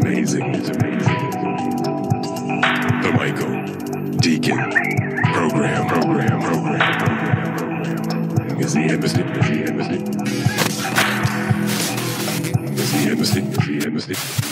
amazing. It's amazing. The Michael Decon program, program, program, program, is the embassy. Is the embassy, is the embassy.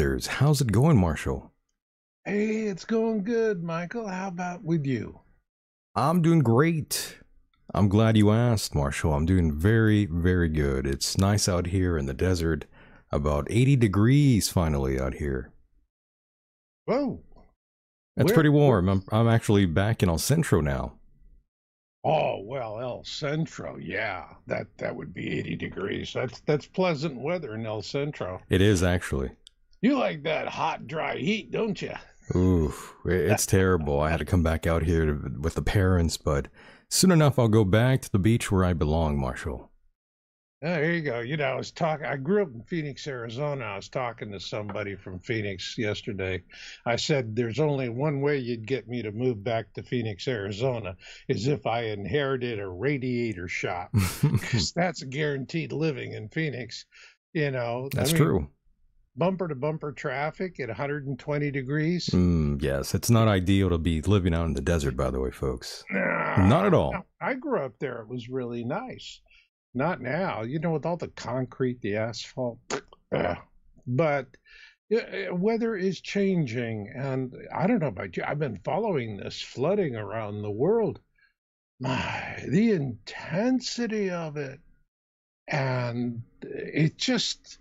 Masters. How's it going, Marshall? Hey, it's going good, Michael. How about with you? I'm doing great. I'm glad you asked, Marshall. I'm doing very, very good. It's nice out here in the desert. About 80 degrees finally out here. Whoa. That's Where- pretty warm. I'm, I'm actually back in El Centro now. Oh well, El Centro, yeah, that that would be 80 degrees. That's that's pleasant weather in El Centro. It is actually. You like that hot, dry heat, don't you? Ooh, it's terrible. I had to come back out here to, with the parents, but soon enough I'll go back to the beach where I belong, Marshall. Oh, there you go. You know, I was talking. I grew up in Phoenix, Arizona. I was talking to somebody from Phoenix yesterday. I said, "There's only one way you'd get me to move back to Phoenix, Arizona, is if I inherited a radiator shop, because that's a guaranteed living in Phoenix." You know, I That's mean, true. Bumper to bumper traffic at 120 degrees. Mm, yes, it's not ideal to be living out in the desert, by the way, folks. Nah, Not at all. I grew up there. It was really nice. Not now, you know, with all the concrete, the asphalt. Ugh. But uh, weather is changing, and I don't know about you. I've been following this flooding around the world. My, the intensity of it, and it just.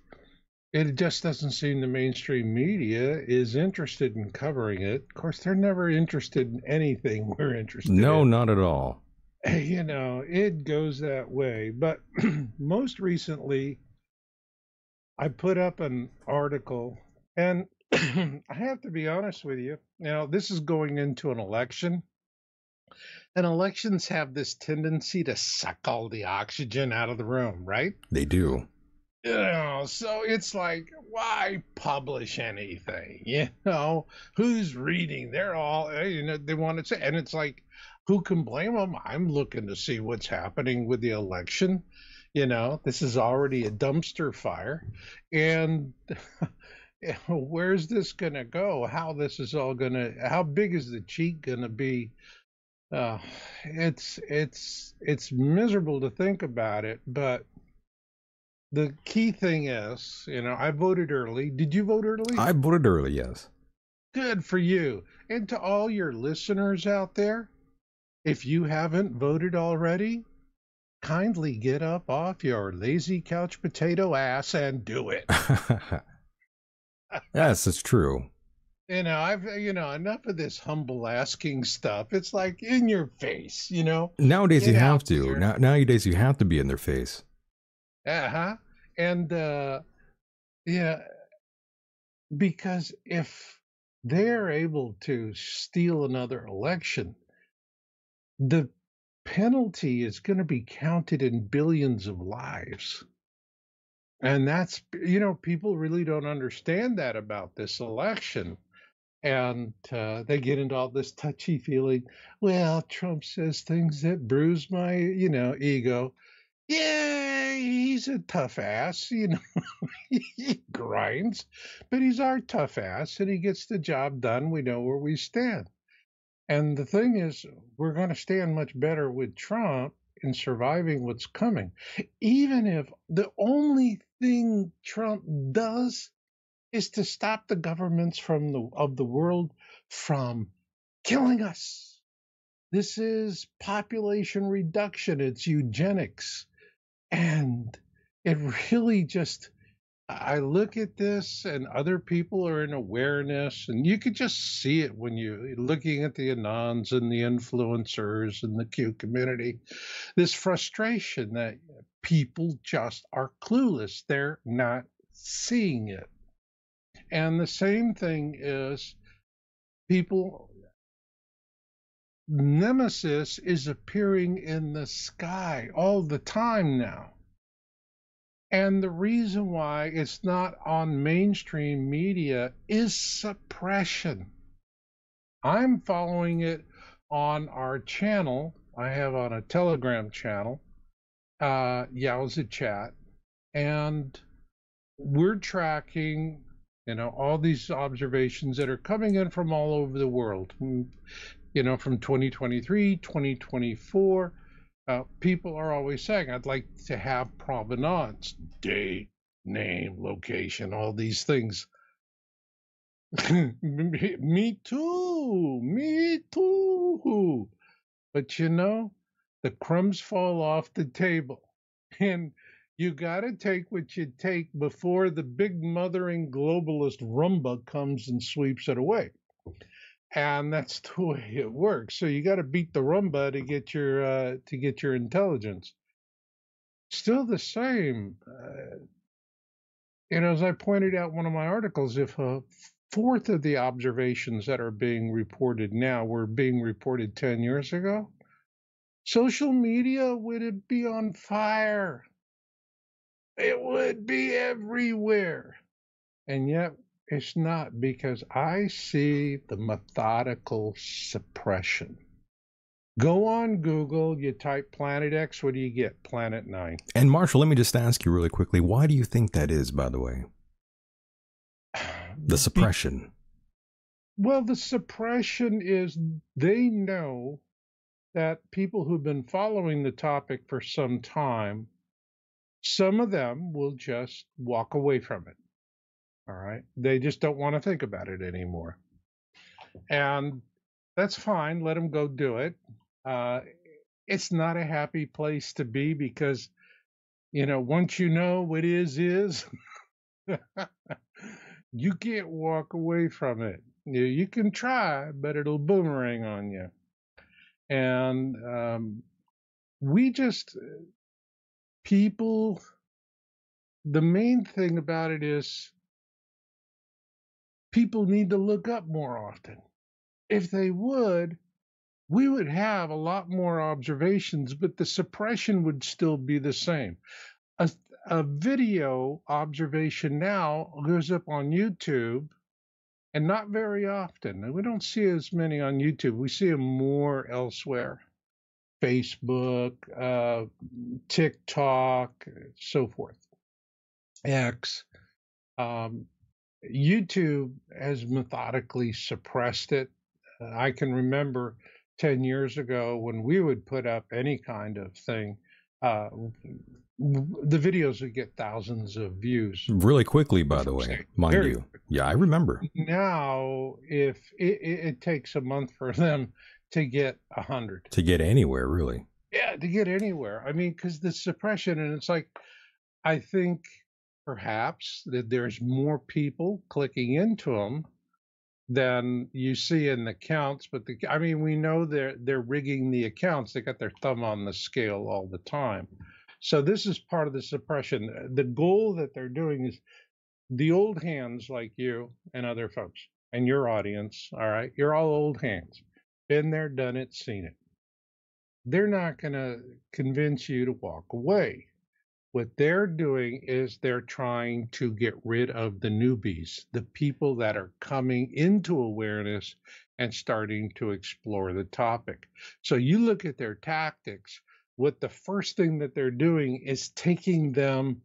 It just doesn't seem the mainstream media is interested in covering it. Of course, they're never interested in anything we're interested in No, not at all. you know, it goes that way. But most recently, I put up an article, and I have to be honest with you. Now, this is going into an election, and elections have this tendency to suck all the oxygen out of the room, right? They do. You know, so it's like, why publish anything? You know, who's reading? They're all, eh, you know, they want to say, and it's like, who can blame them? I'm looking to see what's happening with the election. You know, this is already a dumpster fire. And where's this going to go? How this is all going to, how big is the cheat going to be? Uh, it's, it's, it's miserable to think about it, but the key thing is, you know, I voted early. Did you vote early? I voted early, yes. Good for you. And to all your listeners out there, if you haven't voted already, kindly get up off your lazy couch potato ass and do it. yes, it's true. You know, I've, you know, enough of this humble asking stuff. It's like in your face, you know? Nowadays Get you have to. Now, nowadays you have to be in their face. Uh huh. And, uh, yeah, because if they're able to steal another election, the penalty is going to be counted in billions of lives. And that's, you know, people really don't understand that about this election. And uh, they get into all this touchy feeling. Well, Trump says things that bruise my, you know, ego. Yeah, he's a tough ass, you know. he grinds, but he's our tough ass and he gets the job done. We know where we stand. And the thing is, we're going to stand much better with Trump in surviving what's coming. Even if the only thing Trump does is to stop the governments from the of the world from killing us. This is population reduction, it's eugenics. And it really just I look at this and other people are in awareness, and you could just see it when you're looking at the Anons and the influencers and the Q community. This frustration that people just are clueless, they're not seeing it. And the same thing is people, Nemesis is appearing in the sky all the time now and the reason why it's not on mainstream media is suppression. I'm following it on our channel. I have on a Telegram channel, uh, YOWUSA Chat, and we're tracking, you know, all these observations that are coming in from all over the world. You know, from 2023, 2024 uh, people are always saying, I'd like to have provenance, date, name, location, all these things. me too, me too. But you know, the crumbs fall off the table. And you got to take what you take before the big mothering globalist Roomba comes and sweeps it away and that's the way it works. So you got to beat the Roomba to get your uh, to get your intelligence. Still the same. Uh, you know, as I pointed out in one of my articles, if a fourth of the observations that are being reported now were being reported 10 years ago, social media would be on fire. It would be everywhere. And yet it's not because I see the methodical suppression. Go on Google, you type Planet X, what do you get? Planet 9. And Marshall, let me just ask you really quickly why do you think that is, by the way? The suppression. Well, the suppression is they know that people who've been following the topic for some time, some of them will just walk away from it. All right. They just don't want to think about it anymore. And that's fine. Let them go do it. Uh, it's not a happy place to be because, you know, once you know what is, is, you can't walk away from it. You, you can try, but it'll boomerang on you. And um, we just, people, the main thing about it is people need to look up more often. If they would, we would have a lot more observations, but the suppression would still be the same. A, a video observation now goes up on YouTube, and not very often. We don't see as many on YouTube. We see them more elsewhere Facebook, uh, TikTok, so forth, X. Um, YouTube has methodically suppressed it. I can remember 10 years ago when we would put up any kind of thing, uh, the videos would get thousands of views. Really quickly, by the way, mind Very you. Quickly. Yeah, I remember. Now, if it, it, it, takes a month for them to get a hundred, to get anywhere, really. Yeah, to get anywhere. I mean, because the suppression, and it's like, I think perhaps that there's more people clicking into them than you see in the counts. But the, I mean, we know they're they're rigging the accounts. They got their thumb on the scale all the time. So this is part of the suppression. Uh, the goal that they're doing is the old hands like you and other folks and your audience, all right, you're all old hands. Been there, done it, seen it. They're not going to convince you to walk away. What they're doing is they're trying to get rid of the newbies, the people that are coming into awareness and starting to explore the topic. So you look at their tactics, what the first thing that they're doing is taking them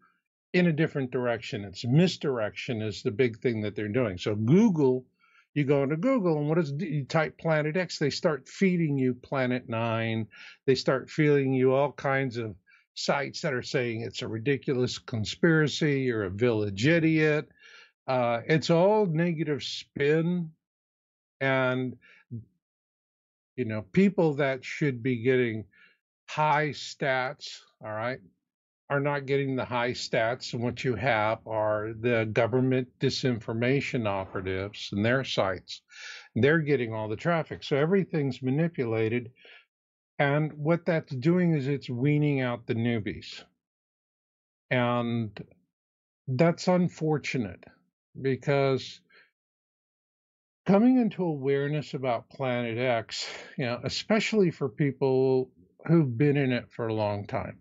in a different direction. It's misdirection is the big thing that they're doing. So Google, you go into Google and what is you type Planet X, they start feeding you Planet Nine. They start feeding you all kinds of sites that are saying it's a ridiculous conspiracy, you're a village idiot. Uh, it's all negative spin, and you know people that should be getting high stats. All right, are not getting the high stats, and what you have are the government disinformation operatives and their sites. They're getting all the traffic. So everything's manipulated. And what that's doing is it's weaning out the newbies. And that's unfortunate because coming into awareness about Planet X, you know, especially for people who've been in it for a long time,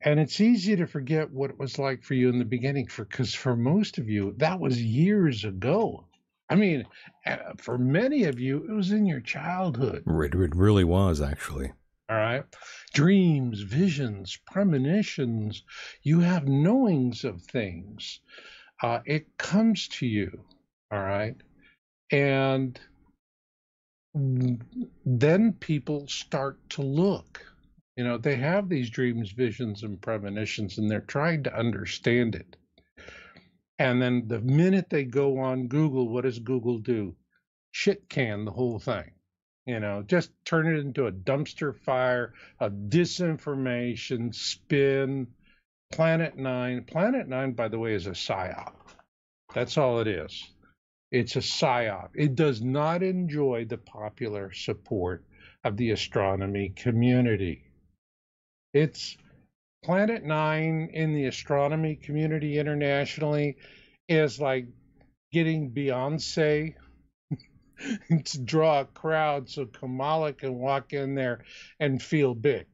and it's easy to forget what it was like for you in the beginning, for because for most of you, that was years ago. I mean, uh, for many of you, it was in your childhood. It, it really was, actually. All right. Dreams, visions, premonitions. You have knowings of things. Uh, it comes to you. All right. And then people start to look you know, they have these dreams, visions, and premonitions, and they're trying to understand it. And then the minute they go on Google, what does Google do? Shit can the whole thing. You know, just turn it into a dumpster fire of disinformation, spin. Planet Nine. Planet Nine, by the way, is a psyop. That's all it is. It's a psyop. It does not enjoy the popular support of the astronomy community. It's Planet Nine in the astronomy community internationally is like getting Beyonce to draw a crowd so Kamala can walk in there and feel big.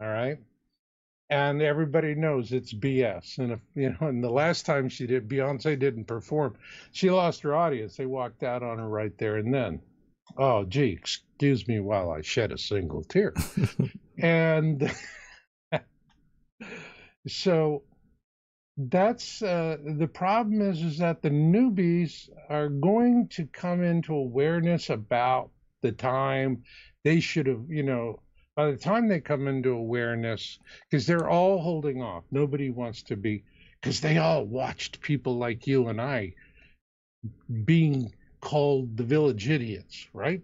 All right. And everybody knows it's BS. And if you know, and the last time she did, Beyonce didn't perform, she lost her audience. They walked out on her right there and then. Oh, gee, excuse me while I shed a single tear. and so that's uh, the problem is is that the newbies are going to come into awareness about the time. They should have you know by the time they come into awareness because they're all holding off. Nobody wants to be because they all watched people like you and i being called the village idiots right?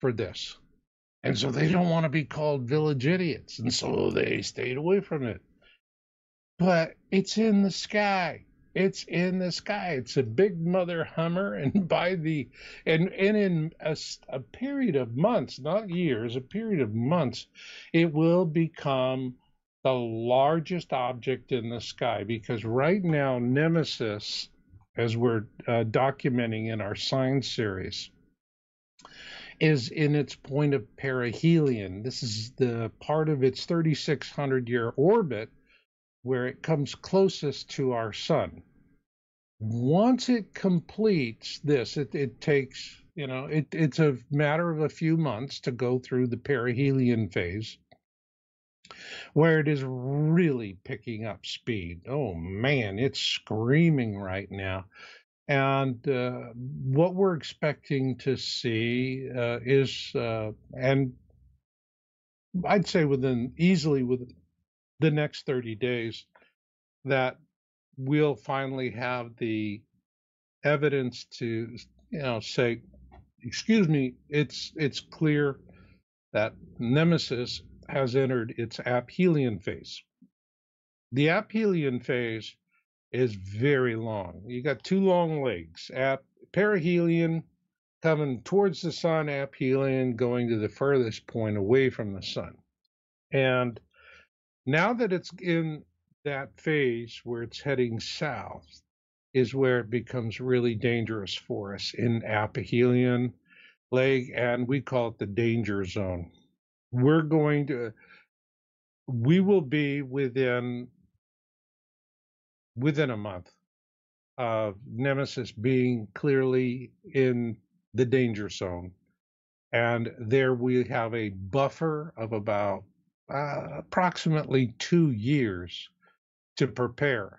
For this and so they don't want to be called village idiots. And so they stayed away from it. But it's in the sky. It's in the sky. It's a big mother hummer. And by the, and, and in a, a period of months, not years, a period of months, it will become the largest object in the sky because right now, Nemesis, as we're uh, documenting in our science series, is in its point of perihelion. This is the part of its 3,600 year orbit where it comes closest to our sun. Once it completes this, it, it takes, you know, it, it's a matter of a few months to go through the perihelion phase where it is really picking up speed. Oh man, it's screaming right now. And uh, what we're expecting to see uh, is, uh, and I'd say within easily within the next 30 days, that we'll finally have the evidence to, you know, say, excuse me, it's it's clear that Nemesis has entered its aphelion phase. The aphelion phase is very long. You got two long legs. Ap- perihelion coming towards the sun, aphelion going to the furthest point away from the sun. And now that it's in that phase where it's heading south is where it becomes really dangerous for us in aphelion leg, and we call it the danger zone. We're going to, we will be within within a month of Nemesis being clearly in the danger zone. And there we have a buffer of about uh, approximately two years to prepare.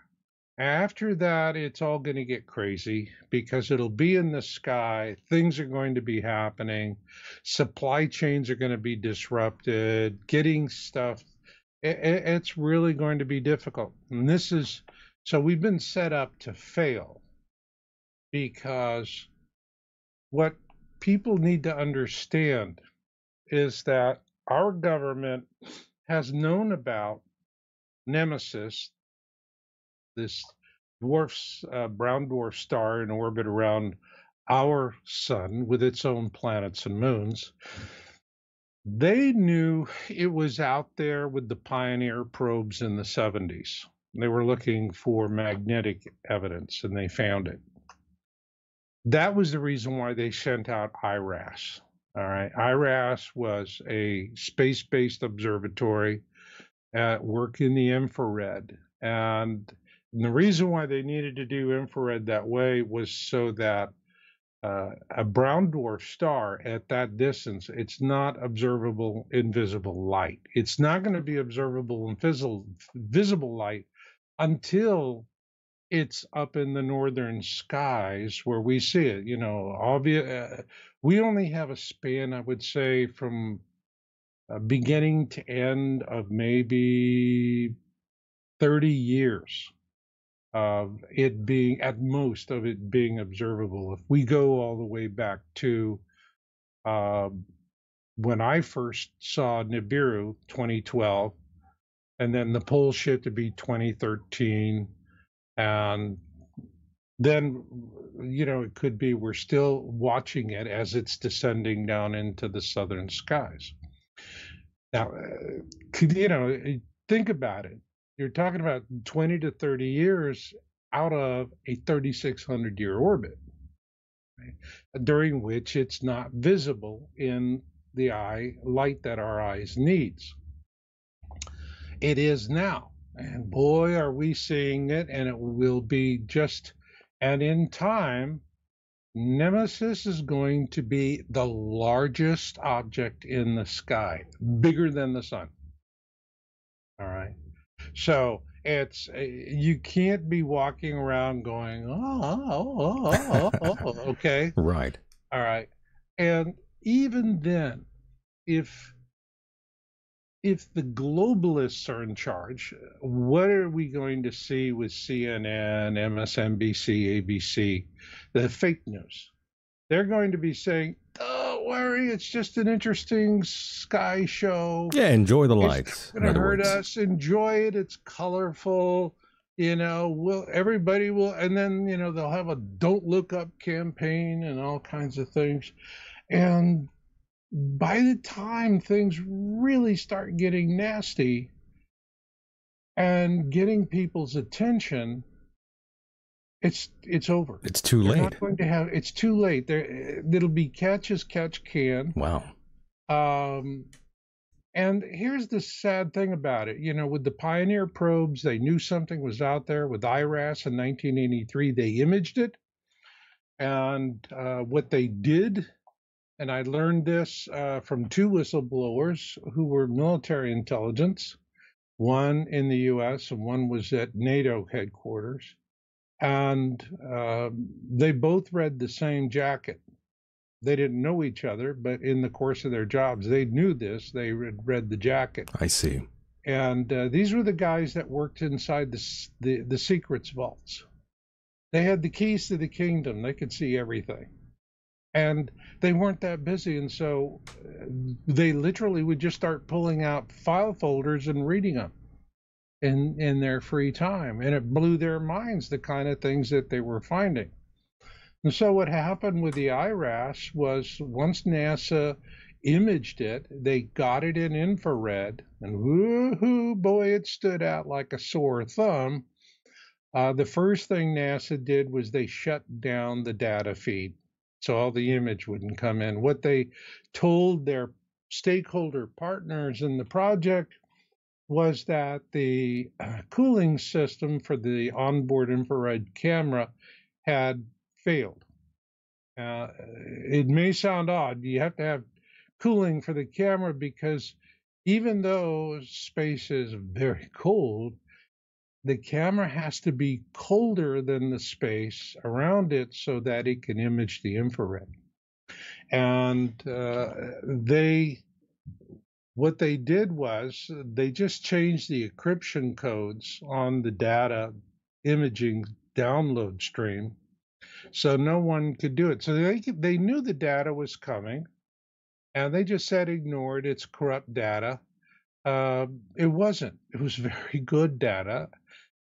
After that, it's all going to get crazy because it'll be in the sky. Things are going to be happening. Supply chains are going to be disrupted. Getting stuff, it, it's really going to be difficult. And this is so we've been set up to fail because what people need to understand is that our government has known about Nemesis, this dwarf, uh, brown dwarf star in orbit around our sun with its own planets and moons. They knew it was out there with the Pioneer probes in the 70s. They were looking for magnetic evidence and they found it. That was the reason why they sent out IRAS. All right. IRAS was a space based observatory at work in the infrared. And the reason why they needed to do infrared that way was so that uh, a brown dwarf star at that distance, it's not observable in visible light. It's not going to be observable in visible, visible light until it's up in the northern skies where we see it. You know, obvious. Uh, we only have a span, I would say, from uh, beginning to end of maybe 30 years of it being, at most, of it being observable. If we go all the way back to uh, when I first saw Nibiru, 2012, and then the pole shift to be 2013 and then you know it could be we're still watching it as it's descending down into the southern skies. Now uh, you know think about it. You're talking about 20 to 30 years out of a 3600 year orbit right? during which it's not visible in the eye light that our eyes needs it is now. And boy, are we seeing it, and it will be just, and in time, Nemesis is going to be the largest object in the sky, bigger than the sun. All right. So it's uh, you can't be walking around going, oh, oh, oh, oh, oh, oh okay. right. All right. And even then, if if the globalists are in charge, what are we going to see with CNN, MSNBC, ABC, the fake news? They're going to be saying, "Don't worry, it's just an interesting sky show." Yeah, enjoy the lights. It's going to hurt words. us. Enjoy it. It's colorful. You know, will everybody will, and then you know they'll have a "Don't Look Up" campaign and all kinds of things, and by the time things really start getting nasty and getting people's attention, it's it's over. It's too They're late. Not going to have. It's too late. There, it'll be catch as catch can. Wow. Um, and here's the sad thing about it. You know, with the Pioneer probes, they knew something was out there. With IRAS in 1983, they imaged it, and uh, what they did and I learned this uh, from two whistleblowers who were military intelligence, one in the US and one was at NATO headquarters. And uh, they both read the same jacket. They didn't know each other, but in the course of their jobs, they knew this. They read, read the jacket. I see. And uh, these were the guys that worked inside the, the, the secrets vaults. They had the keys to the kingdom, they could see everything and they weren't that busy and so uh, they literally would just start pulling out file folders and reading them in in their free time and it blew their minds the kind of things that they were finding and so what happened with the iras was once nasa imaged it. They got it in infrared, and woohoo, boy, it stood out like a sore thumb. Uh, the first thing NASA did was they shut down the data feed so all the image wouldn't come in. What they told their stakeholder partners in the project was that the uh, cooling system for the onboard infrared camera had failed. Uh, it may sound odd. You have to have cooling for the camera because even though space is very cold, the camera has to be colder than the space around it so that it can image the infrared. And uh, they, what they did was they just changed the encryption codes on the data imaging download stream so no one could do it. So they they knew the data was coming, and they just said ignored it's corrupt data. Uh, it wasn't. It was very good data,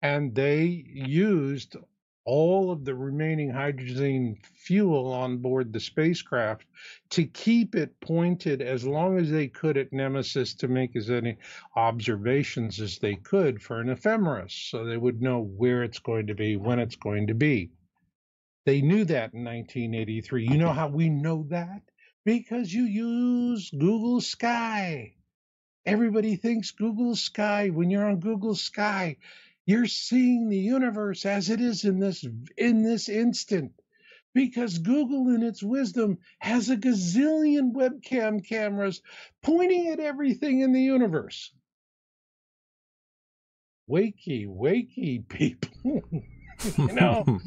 and they used all of the remaining hydrogen fuel on board the spacecraft to keep it pointed as long as they could at Nemesis to make as many observations as they could for an ephemeris so they would know where it's going to be, when it's going to be. They knew that in 1983. You know how we know that? Because you use Google Sky. Everybody thinks Google Sky. When you're on Google Sky, you're seeing the universe as it is in this in this instant. Because Google, in its wisdom, has a gazillion webcam cameras pointing at everything in the universe. Wakey, wakey, people. you know,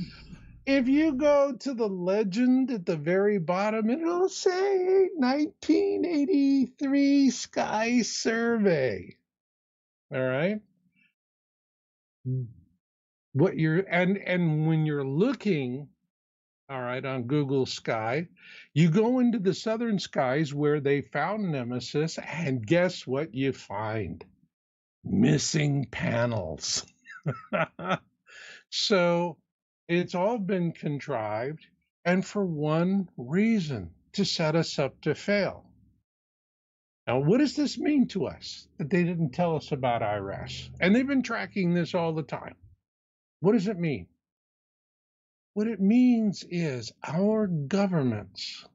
if you go to the legend at the very bottom, it'll say 1983 Sky Survey. All right. Mm. What you're and and when you're looking, all right, on Google Sky, you go into the southern skies where they found Nemesis, and guess what you find? Missing panels. so it's all been contrived, and for one reason to set us up to fail. Now, what does this mean to us that they didn't tell us about IRAS? And they've been tracking this all the time. What does it mean? What it means is our governments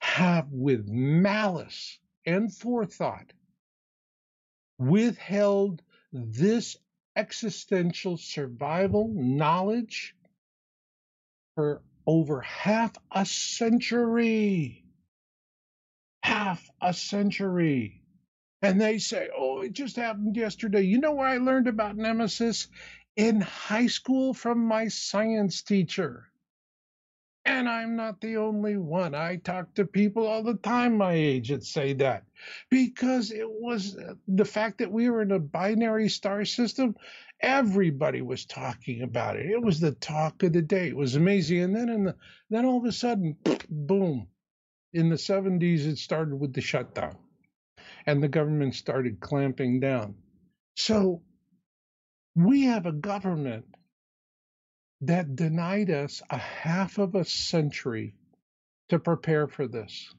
have, with malice and forethought, withheld this existential survival knowledge for over half a century. Half a century. And they say, oh, it just happened yesterday. You know where I learned about Nemesis? In high school from my science teacher. And I'm not the only one. I talk to people all the time my age that say that because it was uh, the fact that we were in a binary star system. Everybody was talking about it. It was the talk of the day. It was amazing. And then in the then all of a sudden, boom, in the 70s it started with the shutdown, and the government started clamping down. So we have a government that denied us a half of a century to prepare for this.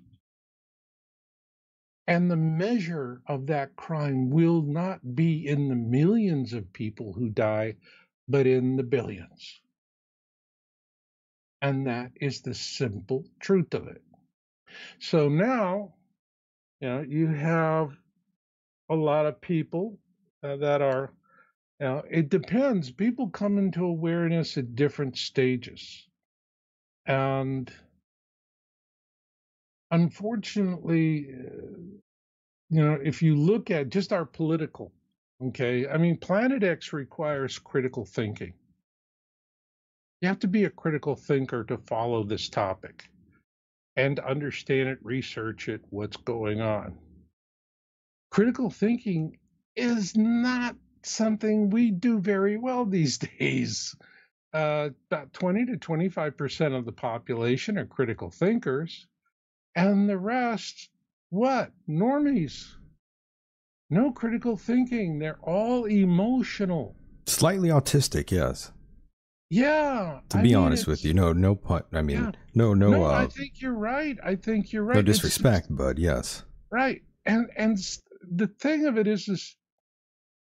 And the measure of that crime will not be in the millions of people who die, but in the billions. And that is the simple truth of it. So now, you know, you have a lot of people uh, that are now, it depends. People come into awareness at different stages. And unfortunately, uh, you know, if you look at just our political, okay, I mean, Planet X requires critical thinking. You have to be a critical thinker to follow this topic and understand it, research it, what's going on. Critical thinking is not something we do very well these days. Uh, about 20 to 25% of the population are critical thinkers, and the rest, what? Normies. No critical thinking. They're all emotional. Slightly autistic, yes. Yeah. To I be mean, honest with you, no, no pun. I mean, Yeah. no, no, No, I uh, think you're right. I think you're right. no disrespect, but yes. Right. And and the thing of it is is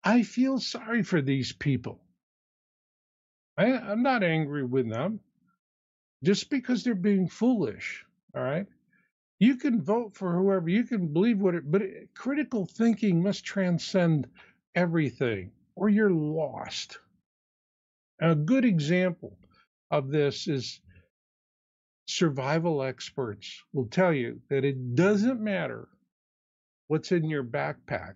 I feel sorry for these people. I, I'm not angry with them just because they're being foolish. All right. You can vote for whoever, you can believe what it, but it, critical thinking must transcend everything or you're lost. A good example of this is survival experts will tell you that it doesn't matter what's in your backpack.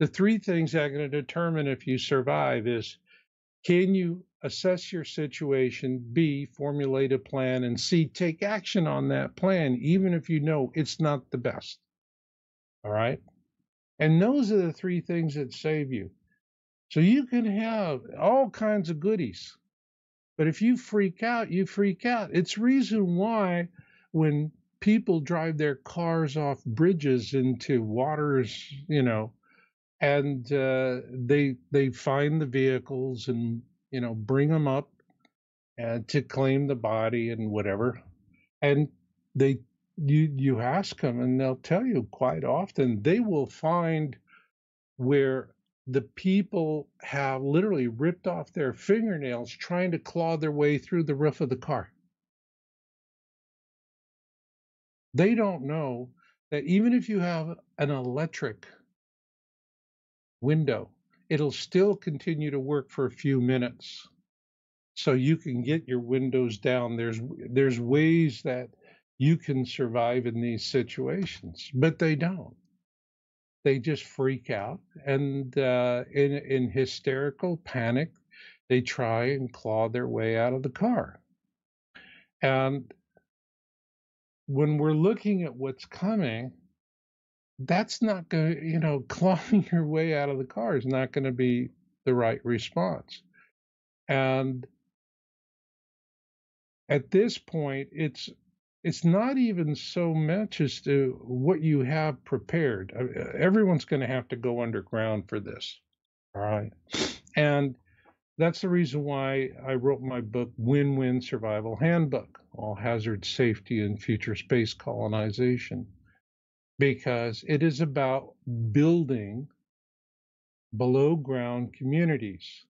The three things that are going to determine if you survive is can you assess your situation, B, formulate a plan, and C, take action on that plan, even if you know it's not the best. All right. And those are the three things that save you. So you can have all kinds of goodies. But if you freak out, you freak out. It's reason why when people drive their cars off bridges into waters, you know, and uh, they they find the vehicles and you know bring them up and to claim the body and whatever, and they you you ask them and they'll tell you quite often they will find where the people have literally ripped off their fingernails trying to claw their way through the roof of the car. They don't know that even if you have an electric window, it'll still continue to work for a few minutes. So you can get your windows down. There's there's ways that you can survive in these situations, but they don't. They just freak out and uh, in in hysterical panic, they try and claw their way out of the car. And when we're looking at what's coming, that's not going you know, clawing your way out of the car is not going to be the right response. And at this point, it's it's not even so much as to what you have prepared. Uh, Everyone's going to have to go underground for this. All right. And that's the reason why I wrote my book, Win Win Survival Handbook All Hazard Safety and Future Space Colonization, because it is about building below ground communities.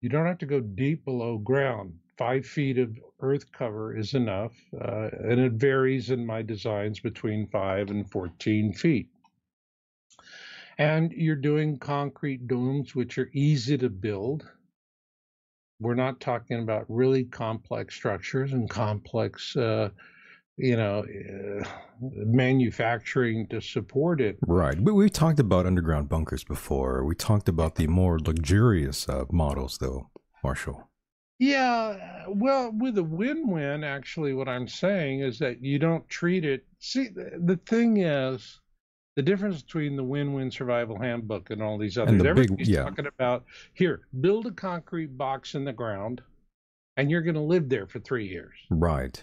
You don't have to go deep below ground. Five feet of earth cover is enough, uh, and it varies in my designs between five and 14 feet. And you're doing concrete domes, which are easy to build. We're not talking about really complex structures and complex, uh, you know, uh, manufacturing to support it. Right. We talked about underground bunkers before. We talked about the more luxurious uh, models, though, Marshall. Yeah, uh, well, with a win-win, actually, what I'm saying is that you don't treat it. See, the, the thing is, the difference between the win-win survival handbook and all these others. the big- everybody's yeah. talking about here, build a concrete box in the ground, and you're going to live there for three years. Right.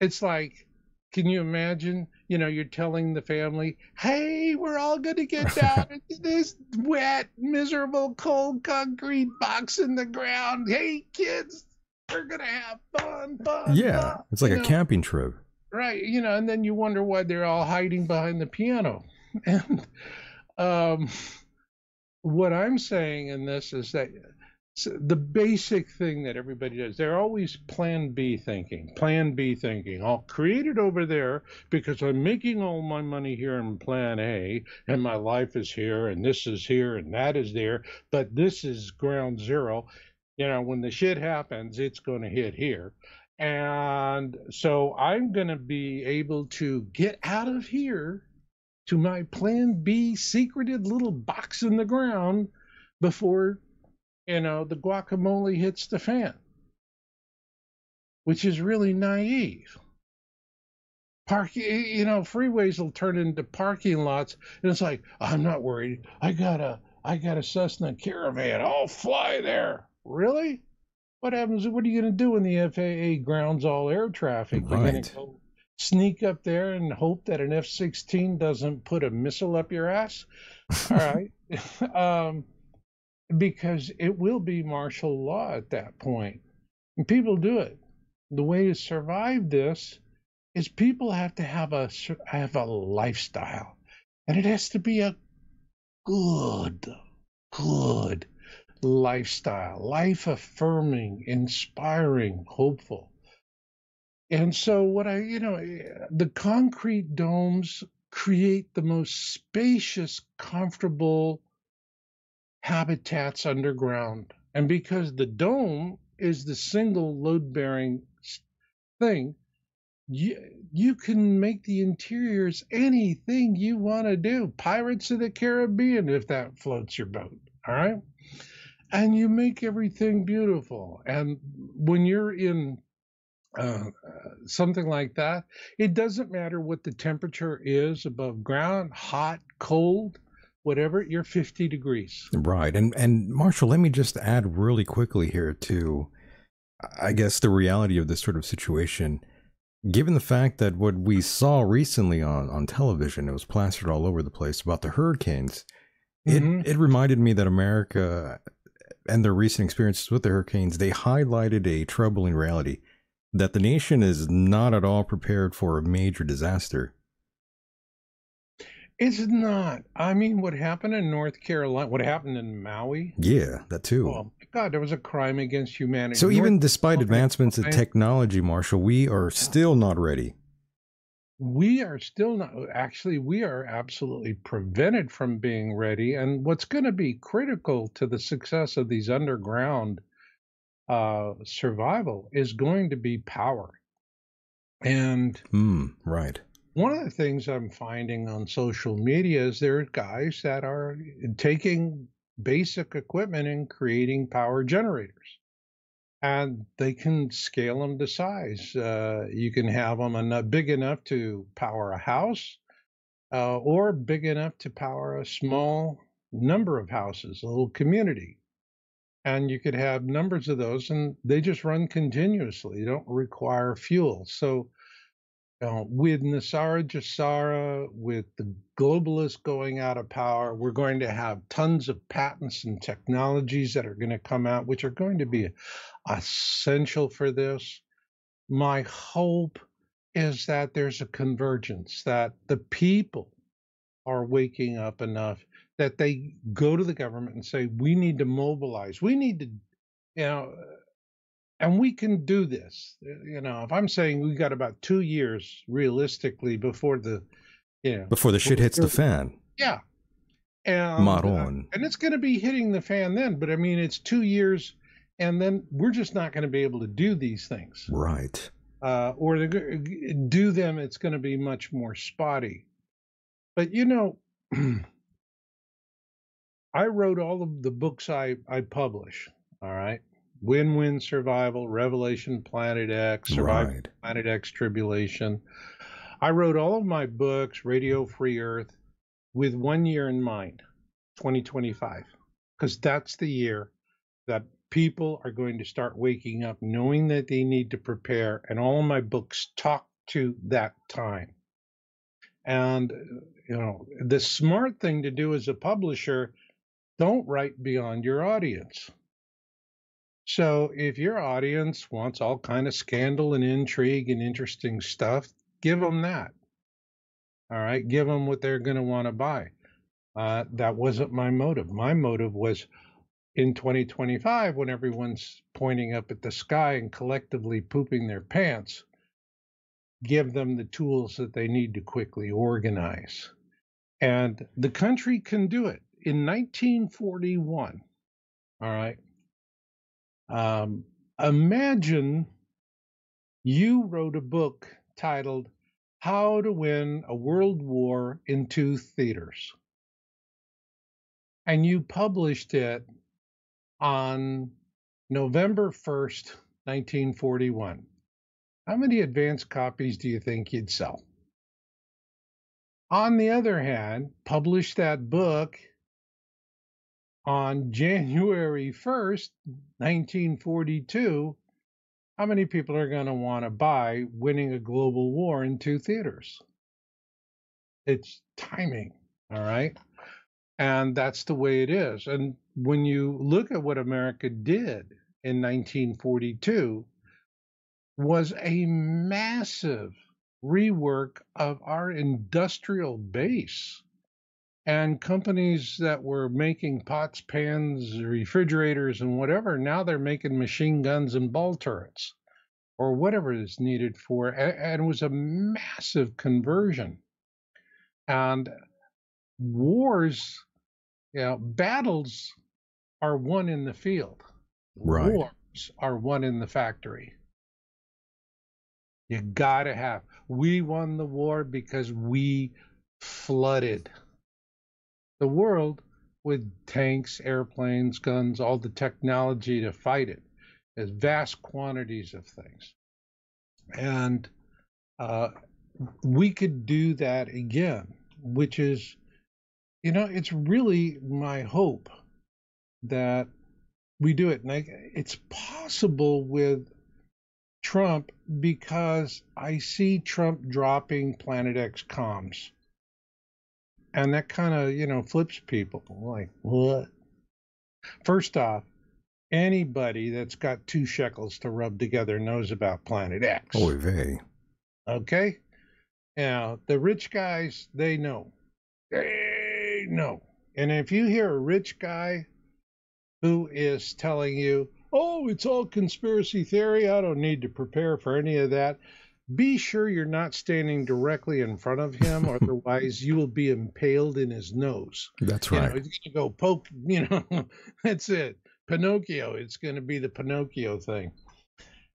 It's like, can you imagine? You know, you're telling the family, "Hey, we're all going to get down into this wet, miserable, cold concrete box in the ground. Hey, kids, we're going to have fun, fun." Yeah. fun," It's like you a know? camping trip. right? You know, and then you wonder why they're all hiding behind the piano. And um, what I'm saying in this is that s- the basic thing that everybody does, they're always plan B thinking, plan B thinking. I'll create it over there because I'm making all my money here in plan A, and my life is here, and this is here, and that is there, but this is ground zero. You know, when the shit happens, it's going to hit here. And so I'm going to be able to get out of here to my plan B secreted little box in the ground before, you know, the guacamole hits the fan, which is really naive. Park, you know, freeways will turn into parking lots, and it's like, I'm not worried. I got a, I got a Cessna Caravan. I'll fly there. Really? What happens? What are you going to do when the FAA grounds all air traffic? Right. sneak up there and hope that an F-16 doesn't put a missile up your ass? All right. um, because it will be martial law at that point. And people do it. The way to survive this is people have to have a have a lifestyle, and it has to be a good, good lifestyle, life affirming, inspiring, hopeful. And so, what I, you know, the concrete domes create the most spacious, comfortable habitats underground. And because the dome is the single load bearing thing, you, you can make the interiors anything you want to do. Pirates of the Caribbean, if that floats your boat. All right. And you make everything beautiful. And when you're in uh, something like that, it doesn't matter what the temperature is above ground, hot, cold, whatever, you're 50 degrees. Right. And and Marshall, let me just add really quickly here to I guess the reality of this sort of situation. Given the fact that what we saw recently on, on television, it was plastered all over the place about the hurricanes, mm-hmm. it, it reminded me that America and their recent experiences with the hurricanes, they highlighted a troubling reality that the nation is not at all prepared for a major disaster. It's not. I mean, what happened in North Carolina, what happened in Maui? Yeah, that too. Oh my God, there was a crime against humanity. So North even despite advancements in technology, Marshall, we are still not ready. We are still not. Actually, we are absolutely prevented from being ready. And what's going to be critical to the success of these underground uh, survival is going to be power. And mm, right one of the things I'm finding on social media is there are guys that are taking basic equipment and creating power generators. And they can scale them to size. Uh, you can have them enough, big enough to power a house, uh, or big enough to power a small number of houses, a little community. And you could have numbers of those, and they just run continuously. They don't require fuel. So uh, with NESARA GESARA, with the globalists going out of power, we're going to have tons of patents and technologies that are going to come out, which are going to be essential for this. My hope is that there's a convergence, that the people are waking up enough that they go to the government and say, we need to mobilize. We need to, you know, and we can do this. You know, if I'm saying we got about two years realistically before the, you know, before the shit hits the fan. Yeah. And, uh, and it's going to be hitting the fan then. But I mean, it's two years, and then we're just not going to be able to do these things. Right. Uh, or do them, it's going to be much more spotty. But you know, I wrote all of the books I I publish. All right. Win Win Survival, Revelation Planet X, Survival right. Planet X Tribulation. I wrote all of my books, Radio Free Earth, with one year in mind 2025, because that's the year that people are going to start waking up knowing that they need to prepare. And all of my books talk to that time. And, you know, the smart thing to do as a publisher, don't write beyond your audience so if your audience wants all kind of scandal and intrigue and interesting stuff, give them that. All right, give them what they're going to want to buy. Uh, that wasn't my motive. My motive was in 2025 when everyone's pointing up at the sky and collectively pooping their pants, give them the tools that they need to quickly organize. And the country can do it. In 1941, all right, um, imagine you wrote a book titled How to Win a World War in Two Theaters. And you published it on November 1st, 1941. How many advance copies do you think you'd sell? On the other hand, publish that book on January 1st, 1942, how many people are going to want to buy Winning a Global War in two theaters? It's timing, all right? And that's the way it is. And when you look at what America did in 1942 was a massive rework of our industrial base and companies that were making pots, pans, refrigerators, and whatever, now they're making machine guns and ball turrets or whatever is needed for. And it was a massive conversion. And wars, you know, battles are won in the field. Right. Wars are won in the factory. You gotta have. We won the war because we flooded the world with tanks, airplanes, guns, all the technology to fight it. as vast quantities of things. And uh, we could do that again, which is, you know, it's really my hope that we do it. And I, it's possible with Trump because I see Trump dropping Planet X comms and that kind of you know flips people like what? First off anybody that's got two shekels to rub together knows about planet x. Oh vey. Okay? Now the rich guys they know. They know. And if you hear a rich guy who is telling you oh it's all conspiracy theory. I don't need to prepare for any of that be sure you're not standing directly in front of him, otherwise you will be impaled in his nose. That's right. You know, he's going to go poke, you know, that's it. Pinocchio, it's going to be the Pinocchio thing.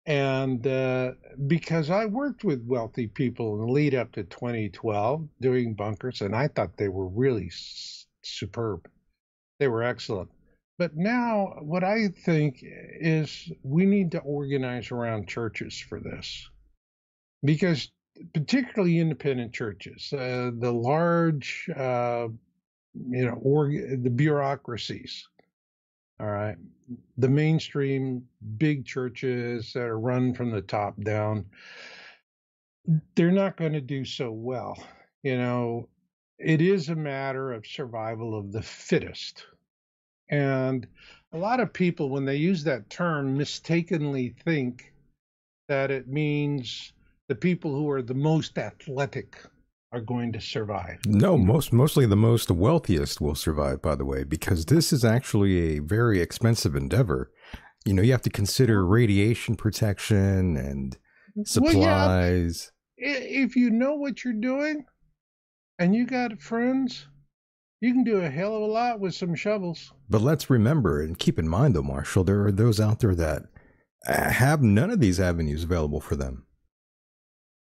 And uh, because I worked with wealthy people in the lead up to 2012 doing bunkers, and I thought they were really s- superb. They were excellent. But now, what I think is we need to organize around churches for this because particularly independent churches, uh, the large, uh, you know, the bureaucracies, all right, the mainstream big churches that are run from the top down, they're not going to do so well. You know, it is a matter of survival of the fittest. And a lot of people, when they use that term, mistakenly think that it means the people who are the most athletic are going to survive. No, most mostly the most wealthiest will survive, by the way, because this is actually a very expensive endeavor. You know, you have to consider radiation protection and supplies. Well, yeah, if you know what you're doing and you got friends, you can do a hell of a lot with some shovels. But let's remember and keep in mind, though, Marshall, there are those out there that uh, have none of these avenues available for them.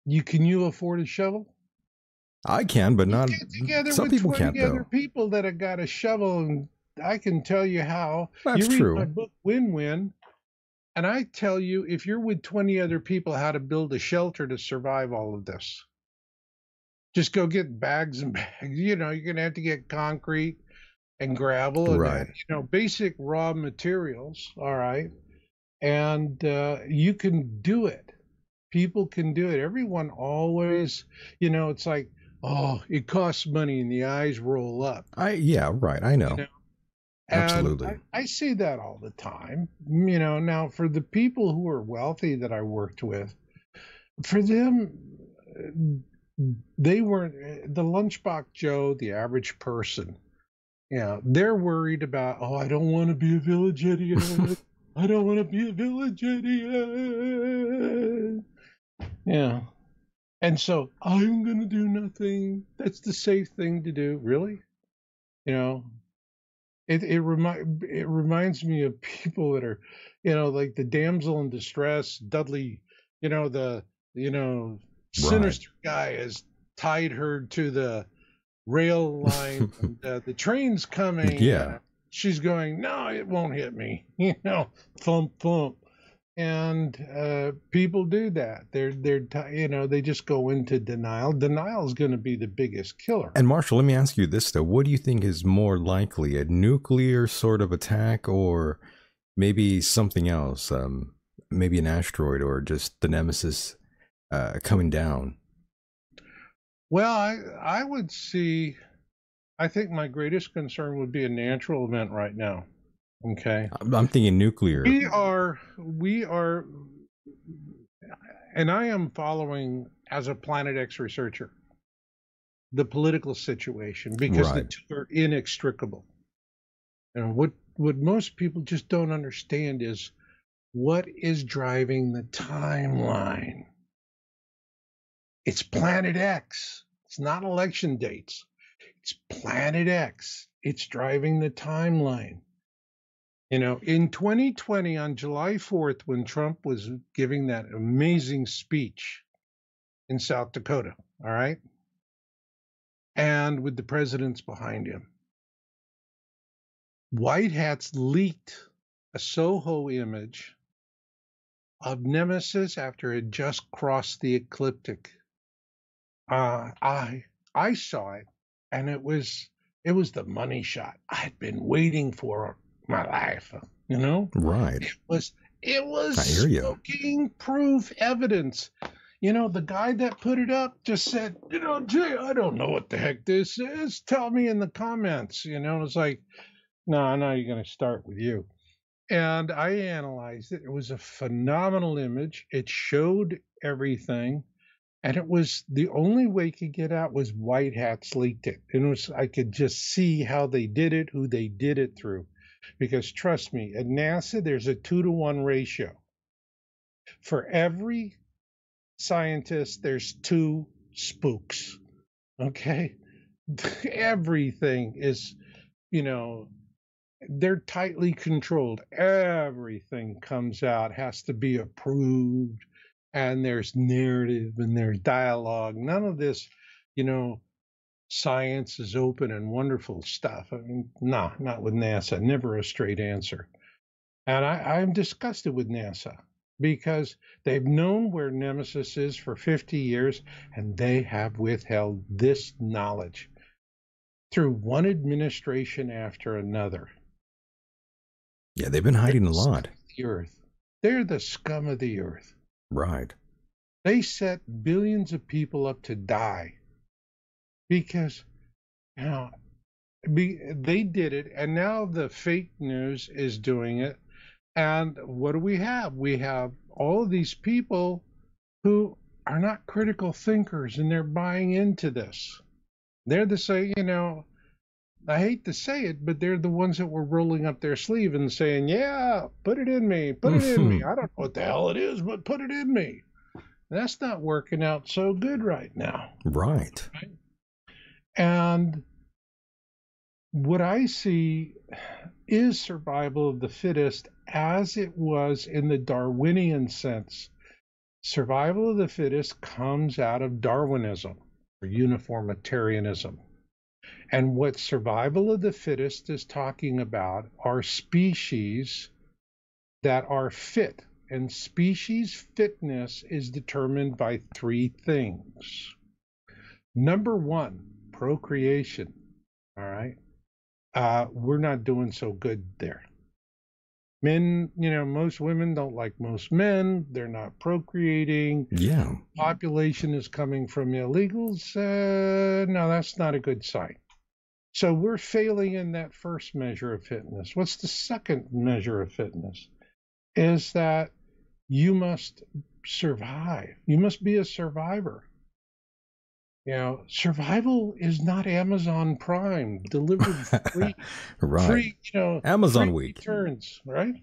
You can you afford a shovel? I can, but not some people can't. Though people that have got a shovel, and I can tell you how. That's you read true. My book Win Win, and I tell you if you're with 20 other people how to build a shelter to survive all of this. Just go get bags and bags. You know, you're gonna have to get concrete and gravel and right. you know basic raw materials. All right, and uh, you can do it people can do it. Everyone always, you know, it's like, oh, it costs money and the eyes roll up. I yeah, right. I know. You know? Absolutely. I, I see that all the time. You know, now for the people who are wealthy that I worked with, for them, they weren't the lunchbox Joe, the average person. Yeah, they're worried about, oh, I don't want to be a village idiot. I don't want to be a village idiot. Yeah. And so I'm going to do nothing. That's the safe thing to do. Really? You know, it it remind it reminds me of people that are, you know, like the damsel in distress, Dudley, you know, the you know, sinister right. guy has tied her to the rail line and uh, the train's coming. Yeah. she's going, "No, it won't hit me." You know, thump thump and uh, people do that. They're they're you know they just go into denial. Denial is going to be the biggest killer. And Marshall, let me ask you this though: What do you think is more likely, a nuclear sort of attack, or maybe something else? Um, maybe an asteroid, or just the nemesis uh, coming down? Well, I I would see I think my greatest concern would be a natural event right now. Okay. I'm thinking nuclear. We are, we are, and I am following as a Planet X researcher the political situation because the two are inextricable. And what what most people just don't understand is what is driving the timeline. It's Planet X. It's not election dates. It's Planet X. It's driving the timeline. You know, in 2020, on July 4th, when Trump was giving that amazing speech in South Dakota, all right, and with the presidents behind him, White Hats leaked a Soho image of Nemesis after it just crossed the ecliptic. Uh, I I saw it, and it was it was the money shot. I'd been waiting for my life. You know, Right. it was it was I hear you. smoking proof evidence. You know, the guy that put it up just said, you know, Jay, I don't know what the heck this is. Tell me in the comments. You know, it's like, no, I know you're going to start with you. And I analyzed it. It was a phenomenal image. It showed everything. And it was the only way it could get out was White Hats leaked it. And it was I could just see how they did it, who they did it through. Because trust me, at NASA there's a two to one ratio. For every scientist, there's two spooks. Okay? Everything is, you know, they're tightly controlled. Everything comes out, has to be approved, and there's narrative and there's dialogue. None of this, you know, science is open and wonderful stuff. I mean, no, not with NASA. Never a straight answer. And I, I'm disgusted with NASA because they've known where Nemesis is for 50 years and they have withheld this knowledge through one administration after another. Yeah, they've been hiding a They're the lot. The earth. They're the scum of the earth. Right. They set billions of people up to die because you know, be, they did it, and now the fake news is doing it. And what do we have? We have all of these people who are not critical thinkers, and they're buying into this. They're the say, you know, I hate to say it, but they're the ones that were rolling up their sleeve and saying, "Yeah, put it in me, put it in me. Mm-hmm. I don't know what the hell it is, but put it in me." That's not working out so good right now. Right. And what I see is survival of the fittest as it was in the Darwinian sense. Survival of the fittest comes out of Darwinism or uniformitarianism. And what survival of the fittest is talking about are species that are fit. And species fitness is determined by three things. Number one, procreation. All right. Uh, we're not doing so good there. Men, you know, most women don't like most men. They're not procreating. Yeah. Population is coming from illegals. Uh, no, that's not a good sign. So we're failing in that first measure of fitness. What's the second measure of fitness? Is that you must survive. You must be a survivor. You know, survival is not Amazon Prime delivered free, right. free, you know, Amazon free week. returns, right?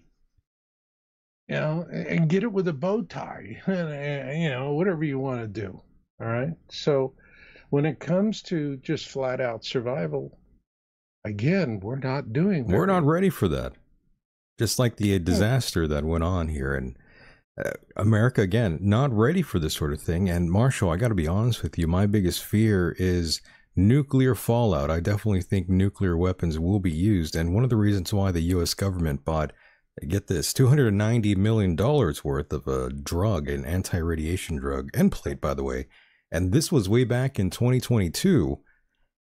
You know, and get it with a bow tie, and, you know, whatever you want to do. All right. So, when it comes to just flat out survival, again, we're not doing. We're not ready for that. Just like the disaster that went on here and uh, America again not ready for this sort of thing. And Marshall I got to be honest with you my biggest fear is nuclear fallout. I definitely think nuclear weapons will be used. And one of the reasons why the US government bought get this 290 million dollars worth of a drug an anti-radiation drug and plate by the way. And this was way back in 2022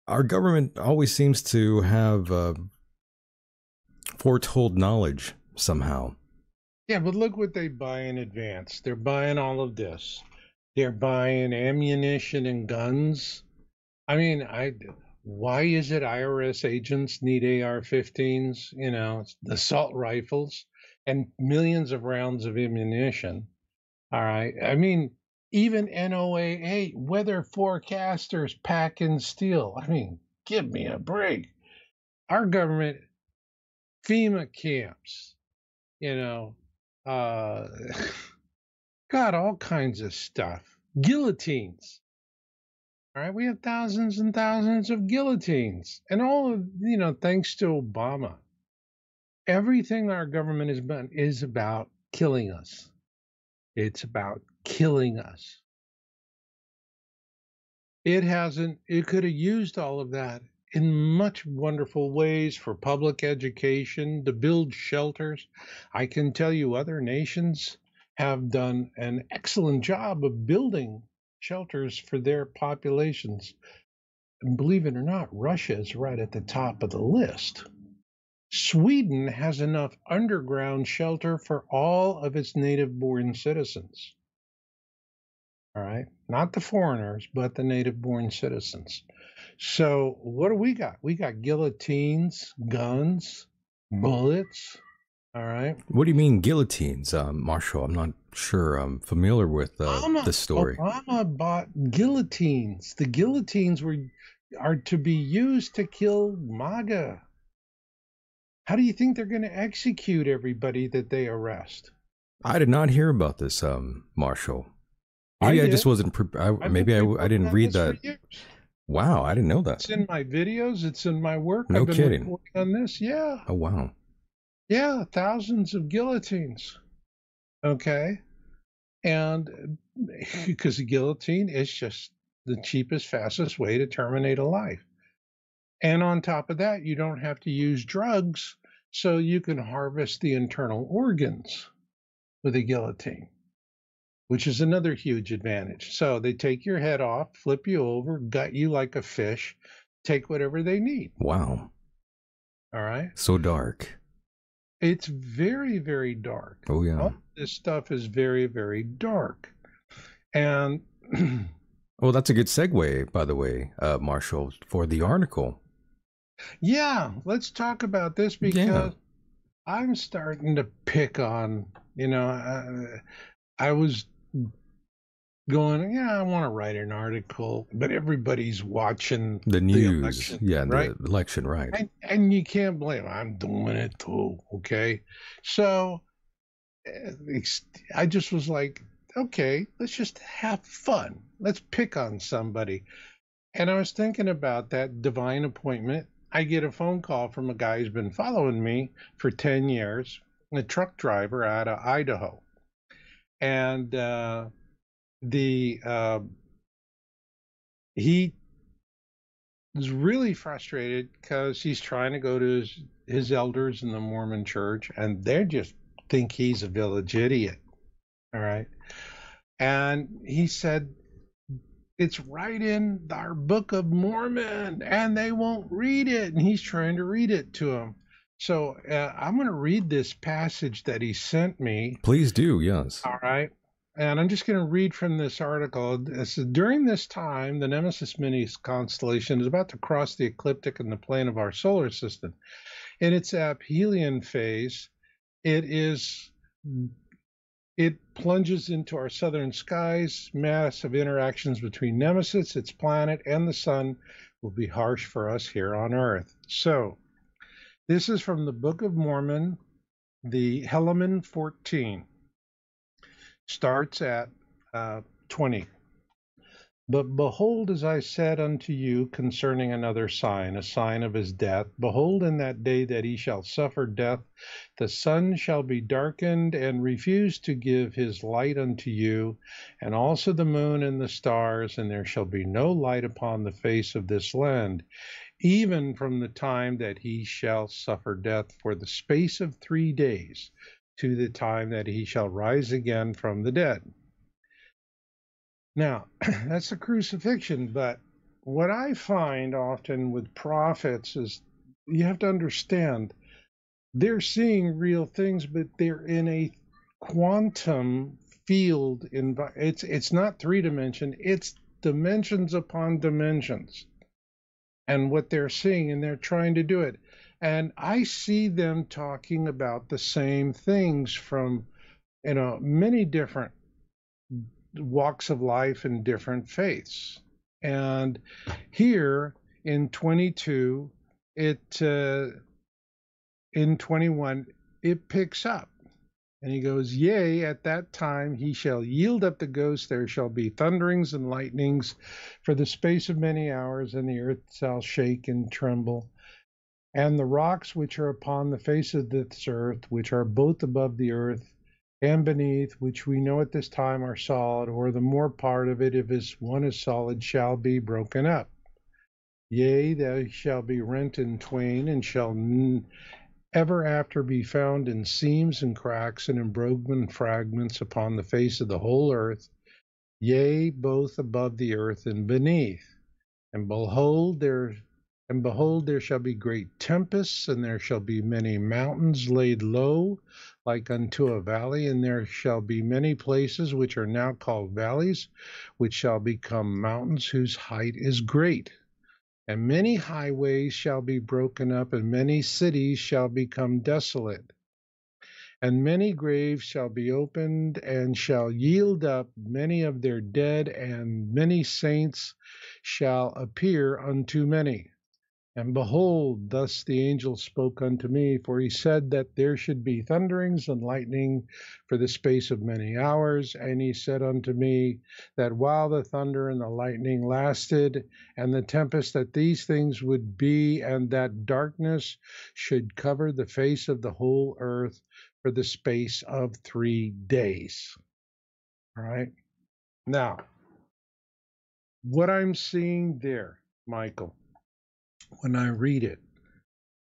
our government always seems to have uh, foretold knowledge somehow. Yeah, but look what they buy in advance. They're buying all of this. They're buying ammunition and guns. I mean, I why is it IRS agents need AR-15s? You know, the assault rifles and millions of rounds of ammunition. All right. I mean, even NOAA weather forecasters pack in steel. I mean, give me a break. Our government, FEMA camps, you know, uh, got all kinds of stuff. Guillotines. All right, we have thousands and thousands of guillotines, and all of you know, thanks to Obama. Everything our government has done is about killing us. It's about killing us. It hasn't, it could have used all of that in much wonderful ways for public education, to build shelters. I can tell you other nations have done an excellent job of building shelters for their populations. And believe it or not, Russia is right at the top of the list. Sweden has enough underground shelter for all of its native born citizens. All right, not the foreigners, but the native born citizens. So, what do we got? We got guillotines, guns, bullets. All right. What do you mean guillotines, um, Marshall? I'm not sure. I'm familiar with uh, Obama, the story. Obama bought guillotines. The guillotines were are to be used to kill MAGA. How do you think they're going to execute everybody that they arrest? I did not hear about this, um, Marshall. Maybe I, I just wasn't. Pre- I, maybe I, I didn't read this that. Wow, I didn't know that. It's in my videos. It's in my work. No I've been kidding. reporting on this. Yeah, Oh wow. yeah, thousands of guillotines. Okay, and because the guillotine is just the cheapest, fastest way to terminate a life. And on top of that, you don't have to use drugs, so you can harvest the internal organs with a guillotine, which is another huge advantage. So they take your head off, flip you over, gut you like a fish, take whatever they need. Wow. All right. So dark. It's very, very dark. Oh yeah. All this stuff is very, very dark. And Well, that's a good segue, by the way, uh, Marshall, for the article. yeah, let's talk about this because Yeah. I'm starting to pick on, you know, uh, I was going, yeah, I want to write an article, but everybody's watching The news. election, yeah, right? the election, right. and, and you can't blame I'm doing it too. Okay. So uh, I just was like, okay, let's just have fun. Let's pick on somebody. And I was thinking about that divine appointment. I get a phone call from a guy who's been following me for 10 years, a truck driver out of Idaho. And uh, the uh, he is really frustrated because he's trying to go to his, his elders in the Mormon church, and they just think he's a village idiot. All right. And he said, it's right in our Book of Mormon, and they won't read it. And he's trying to read it to them. So uh, I'm going to read this passage that he sent me. Please do, yes. All right. And I'm just going to read from this article. It says, During this time, the Nemesis Mini constellation is about to cross the ecliptic and the plane of our solar system. In its aphelion phase, it is it plunges into our southern skies. Massive interactions between Nemesis, its planet, and the sun will be harsh for us here on Earth. So, this is from the Book of Mormon, the Helaman 14 starts at uh, 20. But behold, as I said unto you concerning another sign, a sign of his death, behold, in that day that he shall suffer death, the sun shall be darkened and refuse to give his light unto you, and also the moon and the stars, and there shall be no light upon the face of this land, even from the time that he shall suffer death for the space of three days to the time that he shall rise again from the dead. Now, that's the crucifixion, but what I find often with prophets is you have to understand they're seeing real things, but they're in a quantum field. It's it's not three dimension; it's dimensions upon dimensions. and what they're seeing, and they're trying to do it. And I see them talking about the same things from, you know, many different walks of life and different faiths. And here in 22, it uh, in 21 it picks up. And he goes, Yea, at that time he shall yield up the ghost. There shall be thunderings and lightnings for the space of many hours, and the earth shall shake and tremble. And the rocks which are upon the face of this earth, which are both above the earth and beneath, which we know at this time are solid, or the more part of it, if is one is solid, shall be broken up. Yea, they shall be rent in twain, and shall n- ever after be found in seams and cracks and in broken fragments upon the face of the whole earth, yea, both above the earth and beneath. And behold, there and behold, there shall be great tempests, and there shall be many mountains laid low, like unto a valley, and there shall be many places which are now called valleys, which shall become mountains whose height is great. And many highways shall be broken up, and many cities shall become desolate. And many graves shall be opened, and shall yield up many of their dead, and many saints shall appear unto many. And behold, thus the angel spoke unto me, for he said that there should be thunderings and lightning for the space of many hours. And he said unto me that while the thunder and the lightning lasted, and the tempest, that these things would be, and that darkness should cover the face of the whole earth for the space of three days. All right. Now, what I'm seeing there, Michael when I read it.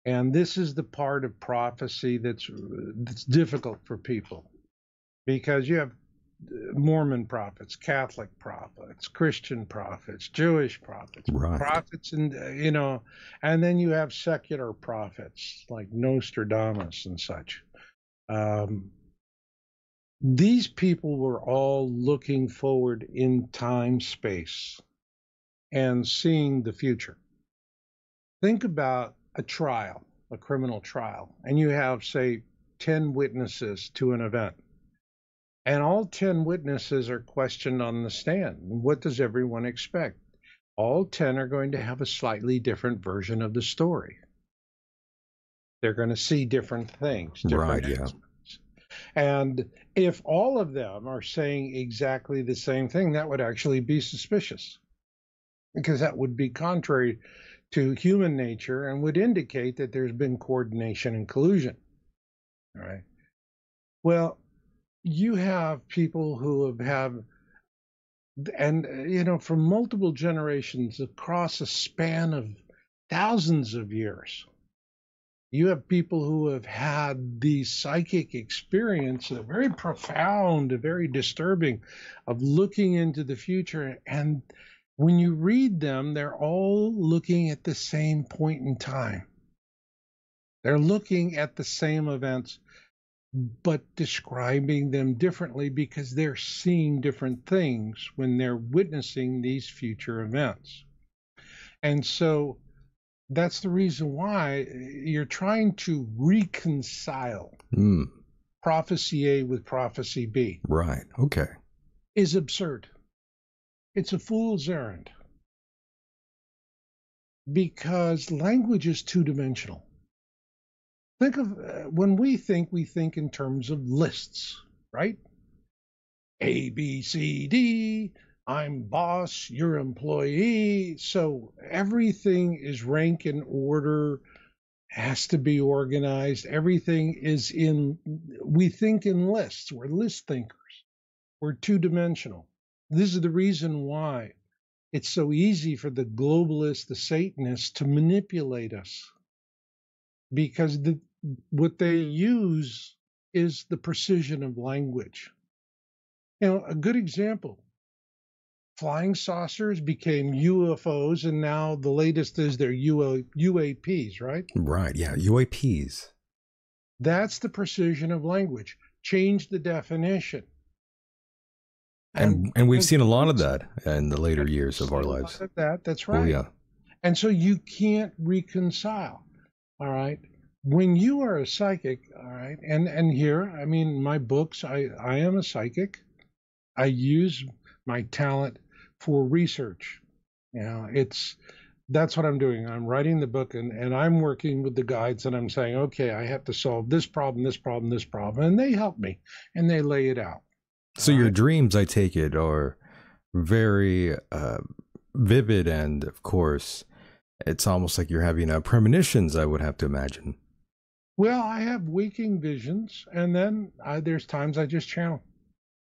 And this is the part of prophecy that's that's difficult for people because you have uh, Mormon prophets, Catholic prophets, Christian prophets, Jewish prophets, right. prophets, and you know, and then you have secular prophets like Nostradamus and such. Um, these people were all looking forward in time space and seeing the future think about a trial, a criminal trial, and you have, say, 10 witnesses to an event. And all 10 witnesses are questioned on the stand. What does everyone expect? All 10 are going to have a slightly different version of the story. They're going to see different things. Different right, yeah. And if all of them are saying exactly the same thing, that would actually be suspicious because that would be contrary to human nature and would indicate that there's been coordination and collusion. All right. Well, you have people who have have and you know from multiple generations across a span of thousands of years you have people who have had the psychic experience very profound very disturbing of looking into the future and when you read them, they're all looking at the same point in time. They're looking at the same events, but describing them differently because they're seeing different things when they're witnessing these future events. And so that's the reason why you're trying to reconcile mm. prophecy A with prophecy B. Right. Okay. Is absurd. It's a fool's errand because language is two dimensional. Think of uh, when we think, we think in terms of lists, right? A, B, C, D, I'm boss, you're employee. So everything is rank and order, has to be organized. Everything is in, we think in lists. We're list thinkers, we're two dimensional. This is the reason why it's so easy for the globalists, the Satanists, to manipulate us. Because the, what they use is the precision of language. You know, a good example flying saucers became UFOs, and now the latest is their UAPs, right? Right, yeah, UAPs. That's the precision of language. Change the definition. And and we've seen a lot of that in the later years of our lives. Of that, that's oh, right. Oh, yeah. And so you can't reconcile. All right. When you are a psychic, all right, and and here, I mean, my books, I I am a psychic. I use my talent for research. You know, it's that's what I'm doing. I'm writing the book and, and I'm working with the guides and I'm saying, okay, I have to solve this problem, this problem, this problem. And they help me and they lay it out. So your dreams, I take it, are very uh, vivid and, of course, it's almost like you're having uh, premonitions. I would have to imagine. Well, I have waking visions, and then I, there's times I just channel.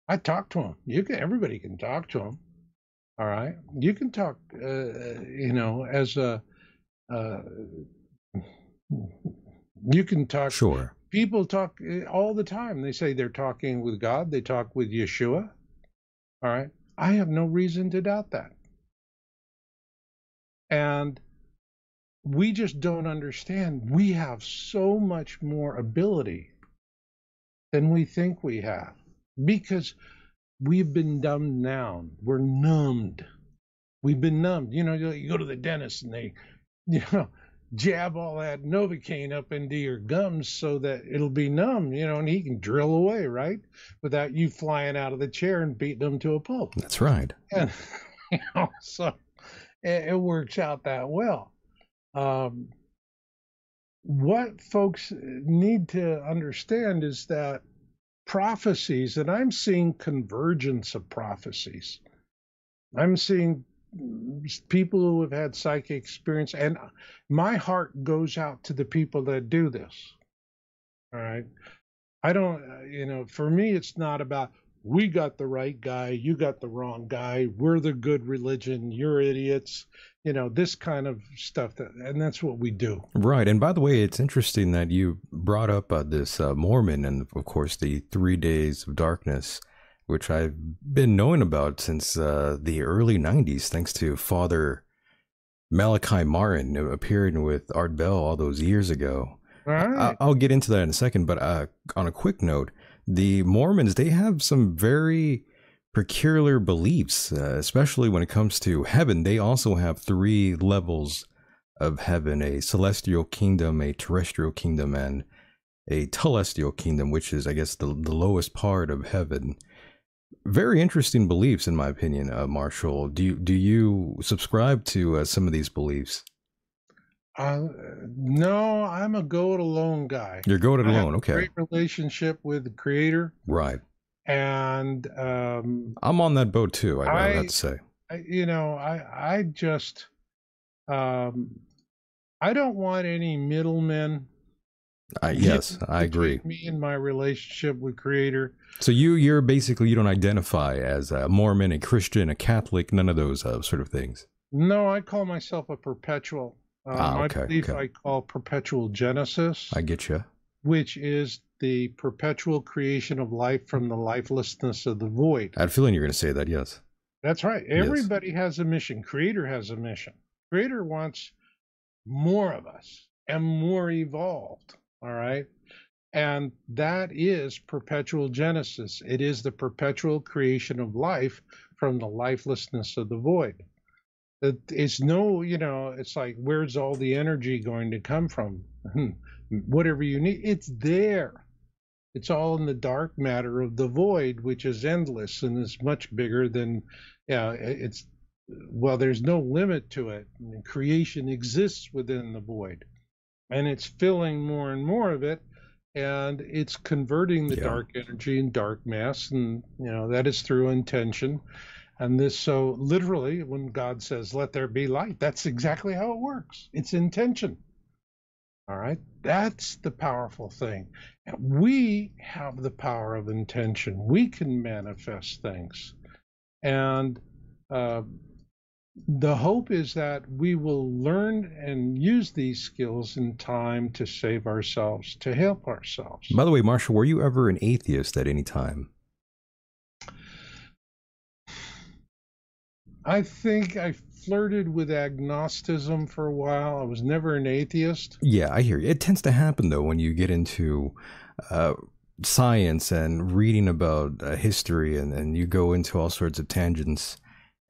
I talk to them. You can, everybody can talk to them. All right, you can talk. Uh, you know, as a, uh, you can talk. Sure. People talk uh, all the time. They say they're talking with God. They talk with Yeshua. All right. I have no reason to doubt that. And we just don't understand. We have so much more ability than we think we have because we've been dumbed down. We're numbed. We've been numbed. You know, you go to the dentist and they, you know, jab all that Novocaine up into your gums so that it'll be numb, you know, and he can drill away, right? Without you flying out of the chair and beating them to a pulp. That's right. And, you know, so it, it works out that well. Um, what folks need to understand is that prophecies, and I'm seeing convergence of prophecies. I'm seeing people who have had psychic experience, and my heart goes out to the people that do this. All right. I don't, you know, for me, it's not about we got the right guy, you got the wrong guy, we're the good religion, you're idiots, you know, this kind of stuff. That, and that's what we do. Right. And by the way, it's interesting that you brought up uh, this uh, Mormon and, of course, the three days of darkness which I've been knowing about since uh, the early 90s, thanks to Father Malachi Martin appearing with Art Bell all those years ago. Right. I- will get into that in a second, but uh, on a quick note, the Mormons, they have some very peculiar beliefs, uh, especially when it comes to heaven. They also have three levels of heaven a celestial kingdom, a terrestrial kingdom, and a telestial kingdom, which is, I guess, the, the lowest part of heaven very interesting beliefs, in my opinion, uh, Marshall. Do you do you subscribe to uh, some of these beliefs? Uh, no, I'm a go it alone guy. You're go it alone, okay. Great relationship with the creator, right? And um, I'm on that boat too. I, I have to say. I, you know, I I just um, I don't want any middlemen I, yes, I agree. Me and my relationship with Creator. So you you're basically you don't identify as a Mormon, a Christian, a Catholic, none of those uh, sort of things. No, I call myself a perpetual. Uh, ah, okay, my belief okay. I call perpetual Genesis. I get you. Which is the perpetual creation of life from the lifelessness of the void. I had a feeling you're going to say that. Yes. That's right. Everybody yes. has a mission. Creator has a mission. Creator wants more of us and more evolved. All right. And that is perpetual genesis. It is the perpetual creation of life from the lifelessness of the void. It's no, you know, it's like, where's all the energy going to come from? Whatever you need, it's there. It's all in the dark matter of the void, which is endless and is much bigger than, yeah, it's, well, there's no limit to it. Creation exists within the void and it's filling more and more of it and it's converting the yeah. dark energy and dark mass and you know that is through intention. And this so literally when god says let there be light that's exactly how it works. It's intention. All right? That's the powerful thing. We have the power of intention. We can manifest things. And uh, the hope is that we will learn and use these skills in time to save ourselves, to help ourselves. By the way, Marshall, were you ever an atheist at any time? I think I flirted with agnosticism for a while. I was never an atheist. Yeah, I hear you. It tends to happen, though, when you get into uh, science and reading about uh, history and, and you go into all sorts of tangents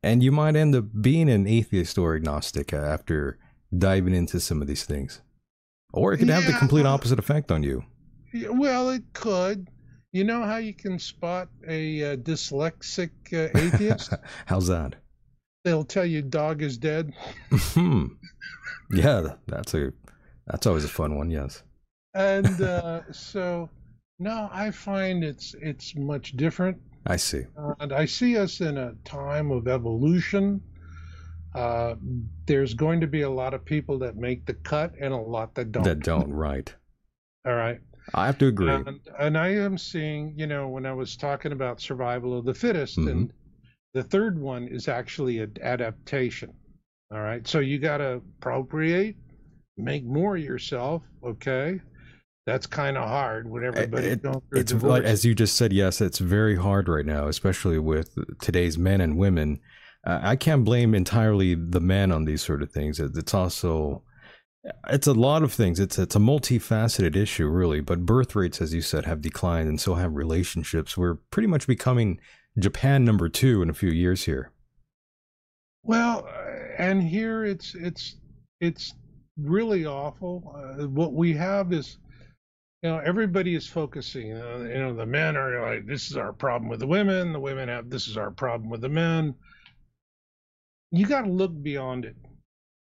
And you might end up being an atheist or agnostic uh, after diving into some of these things. Or it could have the complete well- opposite effect on you. Yeah, well, it could. You know how you can spot a uh, dyslexic uh, atheist? How's that? They'll tell you dog is dead. Hmm. yeah, that's a that's always a fun one. Yes. And uh, so, no, I find it's it's much different. I see. And I see us in a time of evolution. Uh, there's going to be a lot of people that make the cut and a lot that don't. That don't right. All right. I have to agree. And, and I am seeing, you know, when I was talking about survival of the fittest, Mhm. and the third one is actually an adaptation. All right. So you got to appropriate, make more yourself. Okay. That's kind of hard when everybody's it- going through it's divorce. like as you just said yes it's very hard right now especially with today's men and women. Uh, i can't blame entirely the men on these sort of things. It- it's also it's a lot of things. It's it's a multifaceted issue really but birth rates as you said have declined and so have relationships. We're pretty much becoming japan number 2 in a few years here. Well, uh, and here it's it's it's really awful. Uh, what we have is, you know, everybody is focusing. Uh, you know, the men are like, this is our problem with the women. The women have this is our problem with the men. You got to look beyond it.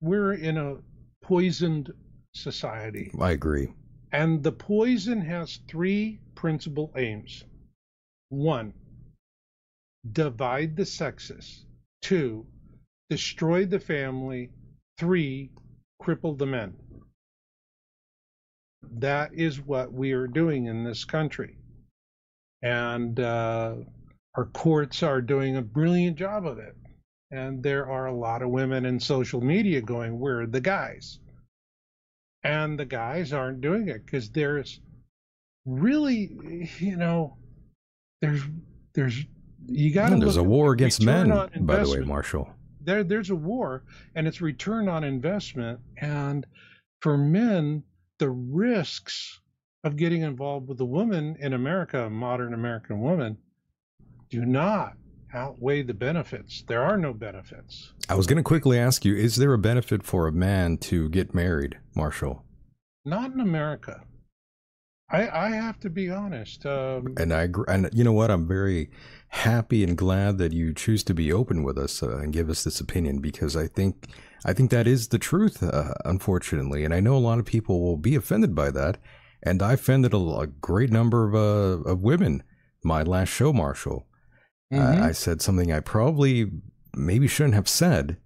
We're in a poisoned society, i agree and the poison has three principal aims. One, divide the sexes. Two, destroy the family. Three, cripple the men. That is what we are doing in this country. And uh, our courts are doing a brilliant job of it. And there are a lot of women in social media going, We're the guys. And the guys aren't doing it because there's really, you know, there's, there's, you got to. there's a war against men by the way marshall there there's a war and it's return on investment and for men the risks of getting involved with a woman in america a modern american woman do not outweigh the benefits there are no benefits i was going to quickly ask you is there a benefit for a man to get married marshall not in america i i have to be honest um, and I agree. And you know what? I'm very happy and glad that you choose to be open with us uh, and give us this opinion because I think I think that is the truth, uh, unfortunately. And I know a lot of people will be offended by that. And I offended a, a great number of uh, of women. My last show, Marshall, mhm. I, I said something I probably maybe shouldn't have said.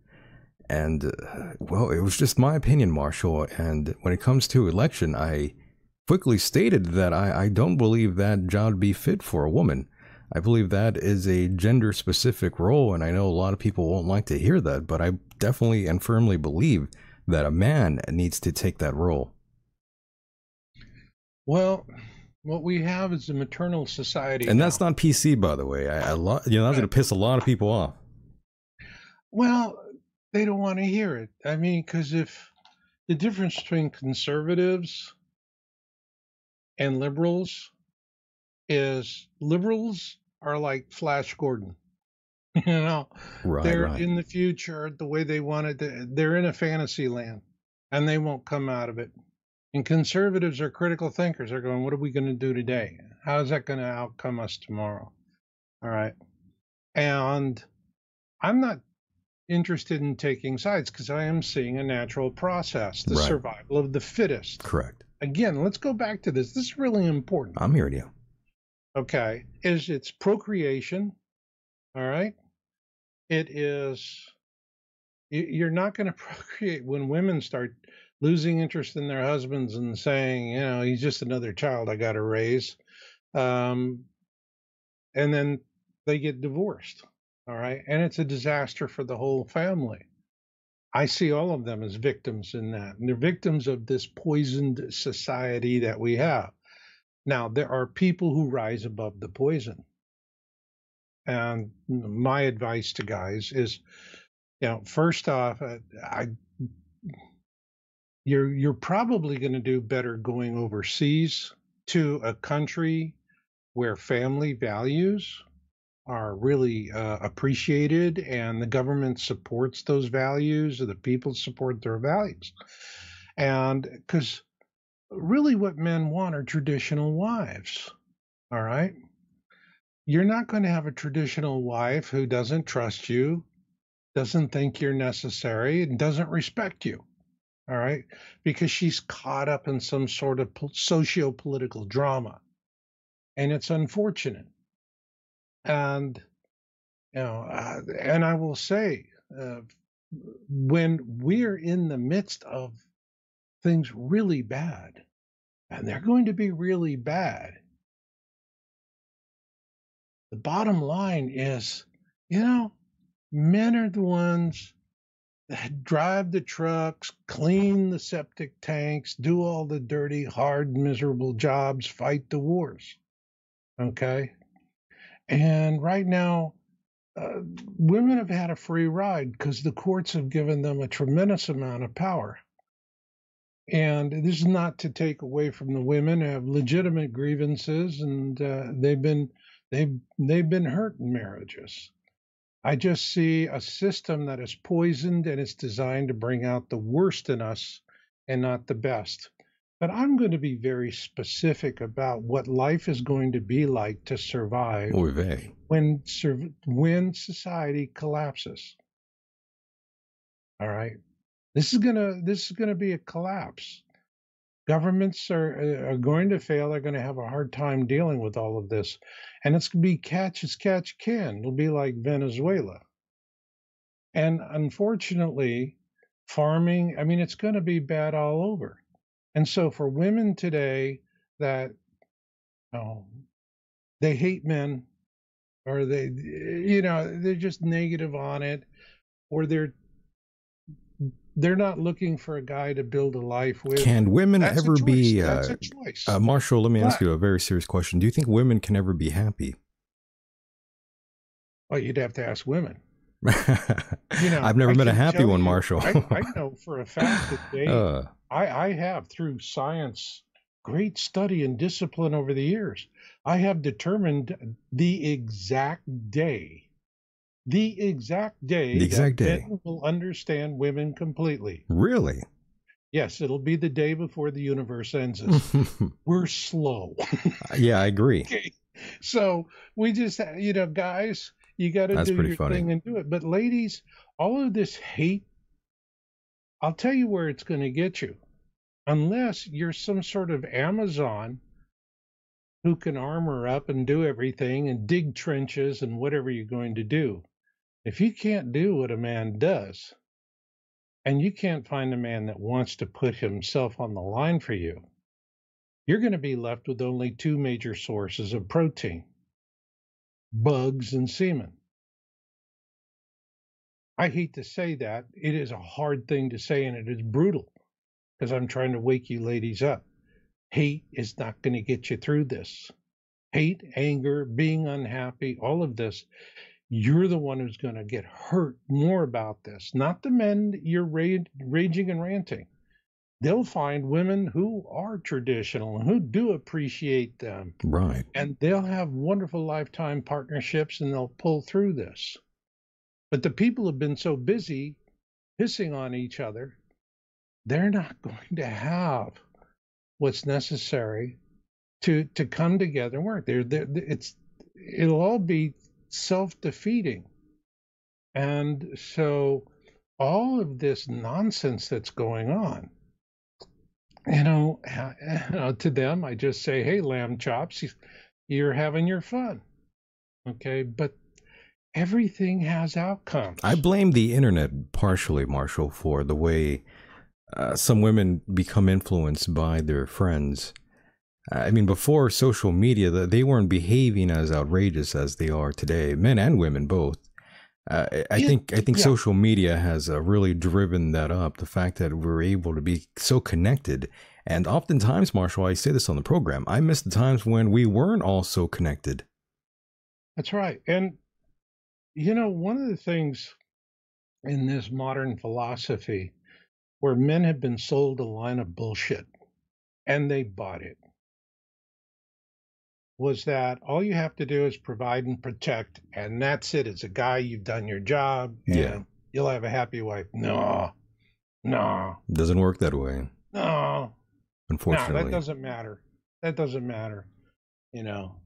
And uh, well, it was just my opinion, Marshall. And when it comes to election, I quickly stated that I, I don't believe that job would be fit for a woman. I believe that is a gender specific role, and I know a lot of people won't like to hear that, but I definitely and firmly believe that a man needs to take that role. well what we have is a maternal society And now. that's not PC, by the way. I, I lo- you know that's going to piss a lot of people off. Well, they don't want to hear it. I mean, because if the difference between conservatives and liberals is liberals are like Flash Gordon. you know, Right, they're right. in the future the way they want it. To, they're in a fantasy land and they won't come out of it. And conservatives are critical thinkers. They're going, what are we going to do today? How is that going to outcome us tomorrow? All right. And I'm not interested in taking sides because I am seeing a natural process, the Right. survival of the fittest. Correct. Again, let's go back to this. This is really important. I'm hearing you. Okay. Is it's procreation. All right. It is, you- you're not going to procreate when women start losing interest in their husbands and saying, you know, he's just another child I got to raise. Um, and then they get divorced. All right. And it's a disaster for the whole family. I see all of them as victims in that. And they're victims of this poisoned society that we have. Now, there are people who rise above the poison. And my advice to guys is, you know, first off, uh, I, you're you're probably going to do better going overseas to a country where family values are really uh, appreciated and the government supports those values or the people support their values. And because really what men want are traditional wives. All right. You're not going to have a traditional wife who doesn't trust you, doesn't think you're necessary, and doesn't respect you. All right. Because she's caught up in some sort of socio political drama. And it's unfortunate. And, you know, uh, and I will say, uh, when we're in the midst of things really bad, and they're going to be really bad, the bottom line is, you know, men are the ones that drive the trucks, clean the septic tanks, do all the dirty, hard, miserable jobs, fight the wars. Okay. And right now, uh, women have had a free ride because the courts have given them a tremendous amount of power. And this is not to take away from the women who have legitimate grievances, and uh, they've been they've they've been hurt in marriages. I just see a system that is poisoned and it's designed to bring out the worst in us and not the best. But I'm going to be very specific about what life is going to be like to survive when when society collapses. All right, this is gonna this is gonna be a collapse. Governments are uh, are going to fail. They're going to have a hard time dealing with all of this, and it's going to be catch as catch can. It'll be like Venezuela. And unfortunately, farming. I mean, it's going to be bad all over and so for women today that oh, they hate men or they you know they're just negative on it or they're they're not looking for a guy to build a life with. Can women That's ever be uh, uh, Marshall? Let me ask you a very serious question. Do you think women can ever be happy? Well, you'd have to ask women. you know, I've never I met a happy one, Marshall. I, I, know for a fact that they, uh, I, I have through science, great study and discipline over the years, I have determined the exact day, the exact day, the exact day men will understand women completely. Really? Yes, it'll be the day before the universe ends. We're slow. Uh, yeah, I agree. Okay. So we just, you know, guys, you got to do your funny. thing and do it. But ladies, all of this hate, I'll tell you where it's going to get you. Unless you're some sort of Amazon who can armor up and do everything and dig trenches and whatever you're going to do. If you can't do what a man does, and you can't find a man that wants to put himself on the line for you, you're going to be left with only two major sources of protein bugs and semen. I hate to say that. It is a hard thing to say and it is brutal because I'm trying to wake you ladies up. Hate is not going to get you through this. Hate, anger, being unhappy, all of this, you're the one who's going to get hurt more about this, not the men you're raging and ranting they'll find women who are traditional and who do appreciate them. Right. And they'll have wonderful lifetime partnerships and they'll pull through this. But the people have been so busy pissing on each other, they're not going to have what's necessary to to come together and work. They're, they're, it's it'll all be self-defeating. And so all of this nonsense that's going on you know, uh, to them, I just say, hey, lamb chops, you're having your fun. Okay. But everything has outcomes. I blame the internet partially, Marshall, for the way uh, some women become influenced by their friends. I mean, before social media, they weren't behaving as outrageous as they are today, men and women both. Uh, I yeah, think I think yeah. social media has uh, really driven that up. The fact that we're able to be so connected, and oftentimes, Marshall, I say this on the program, I miss the times when we weren't all so connected. That's right, and you know, one of the things in this modern philosophy where men have been sold a line of bullshit, and they bought it. Was that all you have to do is provide and protect, and that's it. As a guy, you've done your job, and Yeah. you'll have a happy wife. No, no, Doesn't work that way, no, Unfortunately. no. That doesn't matter. That doesn't matter. You know,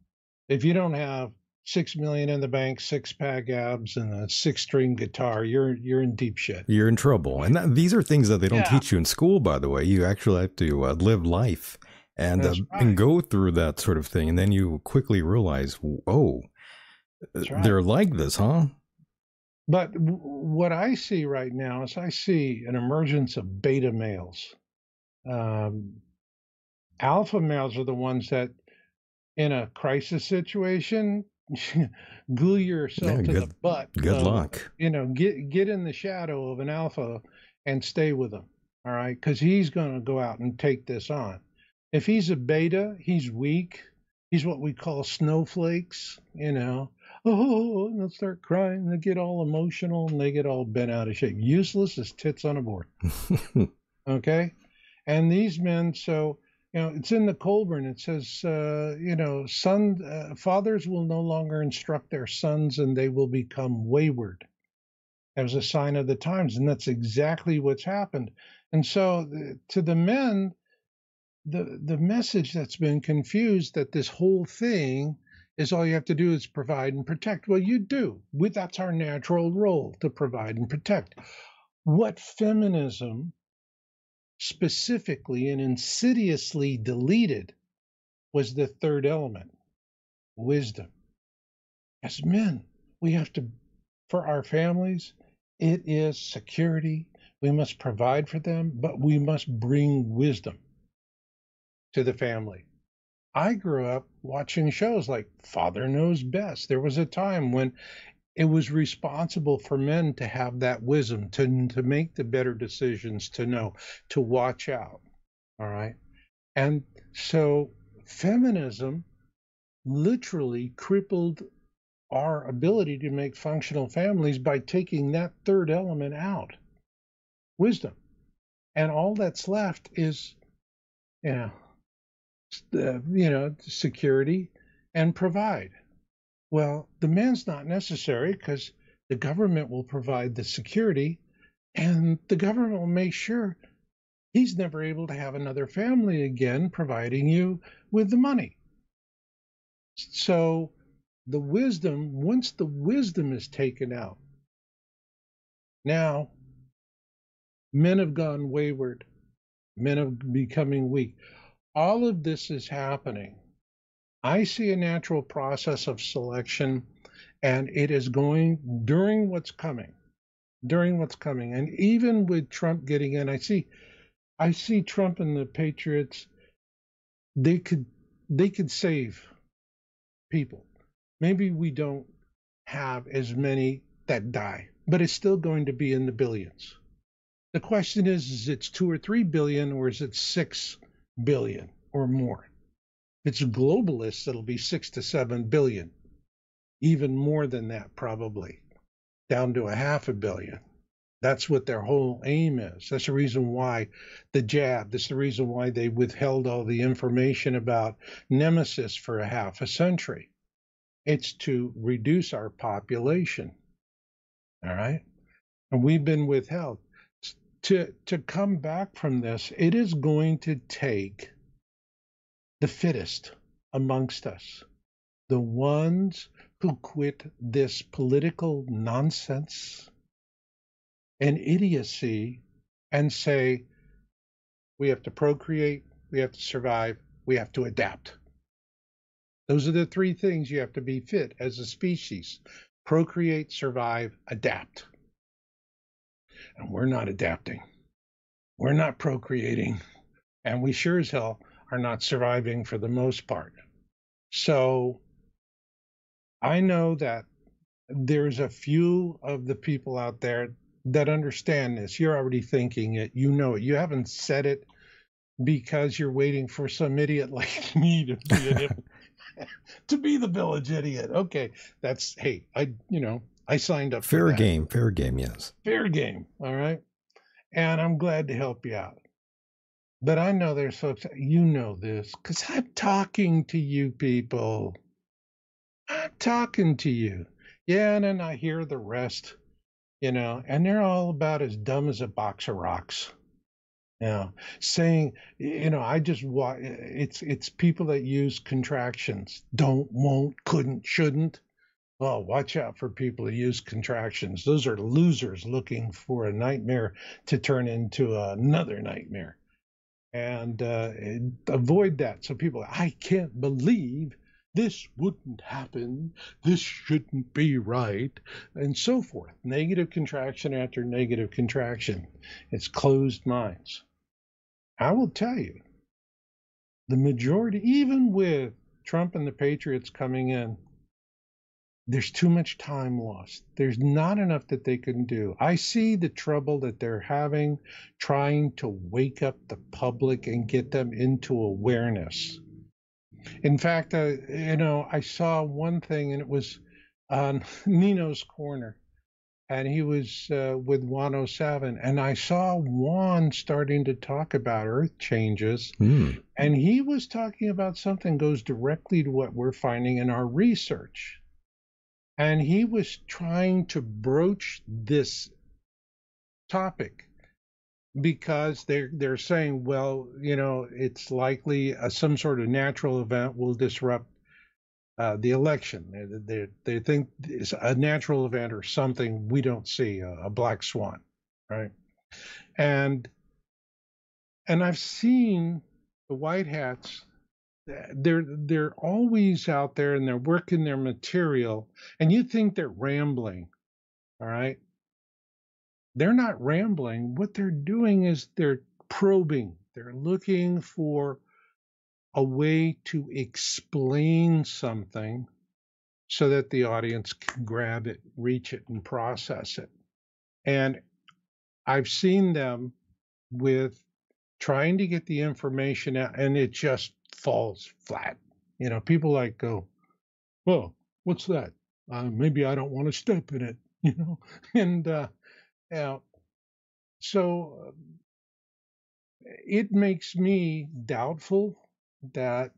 if you don't have six million in the bank, six pack abs, and a six string guitar, you're you're in deep shit. You're in trouble. And that, these are things that they don't Yeah. teach you in school, by the way. You actually have to uh, live life and uh, That's and go through that sort of thing. And then you quickly realize, oh, right. they're like this, huh? But w- what I see right now is I see an emergence of beta males. Um, alpha males are the ones that, in a crisis situation, glue yourself Yeah, to good- the butt. Good of- luck. You know, get get in the shadow of an alpha and stay with him. All right, because he's going to go out and take this on. If he's a beta, he's weak. He's what we call snowflakes. You know, oh, and they'll start crying. They get all emotional and they get all bent out of shape. Useless as tits on a board. Okay. And these men, so, you know, it's in the Kolbrin. It says, uh, you know, son, uh, fathers will no longer instruct their sons and they will become wayward as a sign of the times. And that's exactly what's happened. And so to the men, the, the message that's been confused that this whole thing is all you have to do is provide and protect. Well, you do. We, that's our natural role to provide and protect. What feminism specifically and insidiously deleted was the third element wisdom. As men, we have to, for our families, it is security. We must provide for them, but we must bring wisdom to the family. I grew up watching shows like Father Knows Best. There was a time when it was responsible for men to have that wisdom, to, to make the better decisions, to know, to watch out. All right. And so feminism literally crippled our ability to make functional families by taking that third element out wisdom. And all that's left is, you know, uh, you know, security and provide. Well, the man's not necessary because the government will provide the security and the government will make sure he's never able to have another family again, providing you with the money. So the wisdom, once the wisdom is taken out, now men have gone wayward, men are becoming weak. All of this is happening. I see a natural process of selection, and it is going during what's coming, during what's coming, and even with Trump getting in, I see, I see Trump and the Patriots. They could, they could save people. Maybe we don't have as many that die, but it's still going to be in the billions. The question is, is it's two or three billion, or is it six billion or more? It's globalists, that'll be six to seven billion, even more than that, probably, down to a half a billion. That's what their whole aim is. That's the reason why the jab, that's the reason why they withheld all the information about Nemesis for a half a century. It's to reduce our population. All right. And we've been withheld. To, to come back from this, it is going to take the fittest amongst us, the ones who quit this political nonsense and idiocy and say, we have to procreate, we have to survive, we have to adapt. Those are the three things you have to be fit as a species procreate, survive, adapt. And we're not adapting. We're not procreating. And we sure as hell are not surviving for the most part. So I know that there's a few of the people out there that understand this. You're already thinking it, you know it. You haven't said it because you're waiting for some idiot like me to be an, to be the village idiot. Okay, that's hey, I you know I signed up. Fair game, fair game, yes. fair game. All right, and I'm glad to help you out. But I know there's folks, you know this, because I'm talking to you people. I'm talking to you. Yeah, and then I hear the rest, you know, and they're all about as dumb as a box of rocks. You know, saying, you know, I just wa it's it's people that use contractions. Don't, won't, couldn't, shouldn't. Oh, watch out for people who use contractions. Those are losers looking for a nightmare to turn into another nightmare. And uh, avoid that. So people, I can't believe this wouldn't happen. This shouldn't be right. And so forth. Negative contraction after negative contraction. It's closed minds. I will tell you, the majority, even with Trump and the Patriots coming in, there's too much time lost. There's not enough that they can do. I see the trouble that they're having trying to wake up the public and get them into awareness. In fact, uh, you know, I saw one thing and it was on Nino's Corner and he was uh, with Juan O'Savin, and I saw Juan starting to talk about earth changes, Mm. and he was talking about something goes directly to what we're finding in our research, and he was trying to broach this topic because they're they're saying, well, you know, it's likely uh, some sort of natural event will disrupt uh, the election. They, they, they think it's a natural event or something we don't see, a, a black swan, right? And and I've seen the white hats. They're they're always out there and they're working their material, and you think they're rambling, all right? They're not rambling. What they're doing is they're probing. They're looking for a way to explain something so that the audience can grab it, reach it, and process it. And I've seen them with trying to get the information out, and it just falls flat. You know, people like go, "Well, what's that? Uh, maybe I don't want to step in it." You know, and uh, yeah, so uh, it makes me doubtful that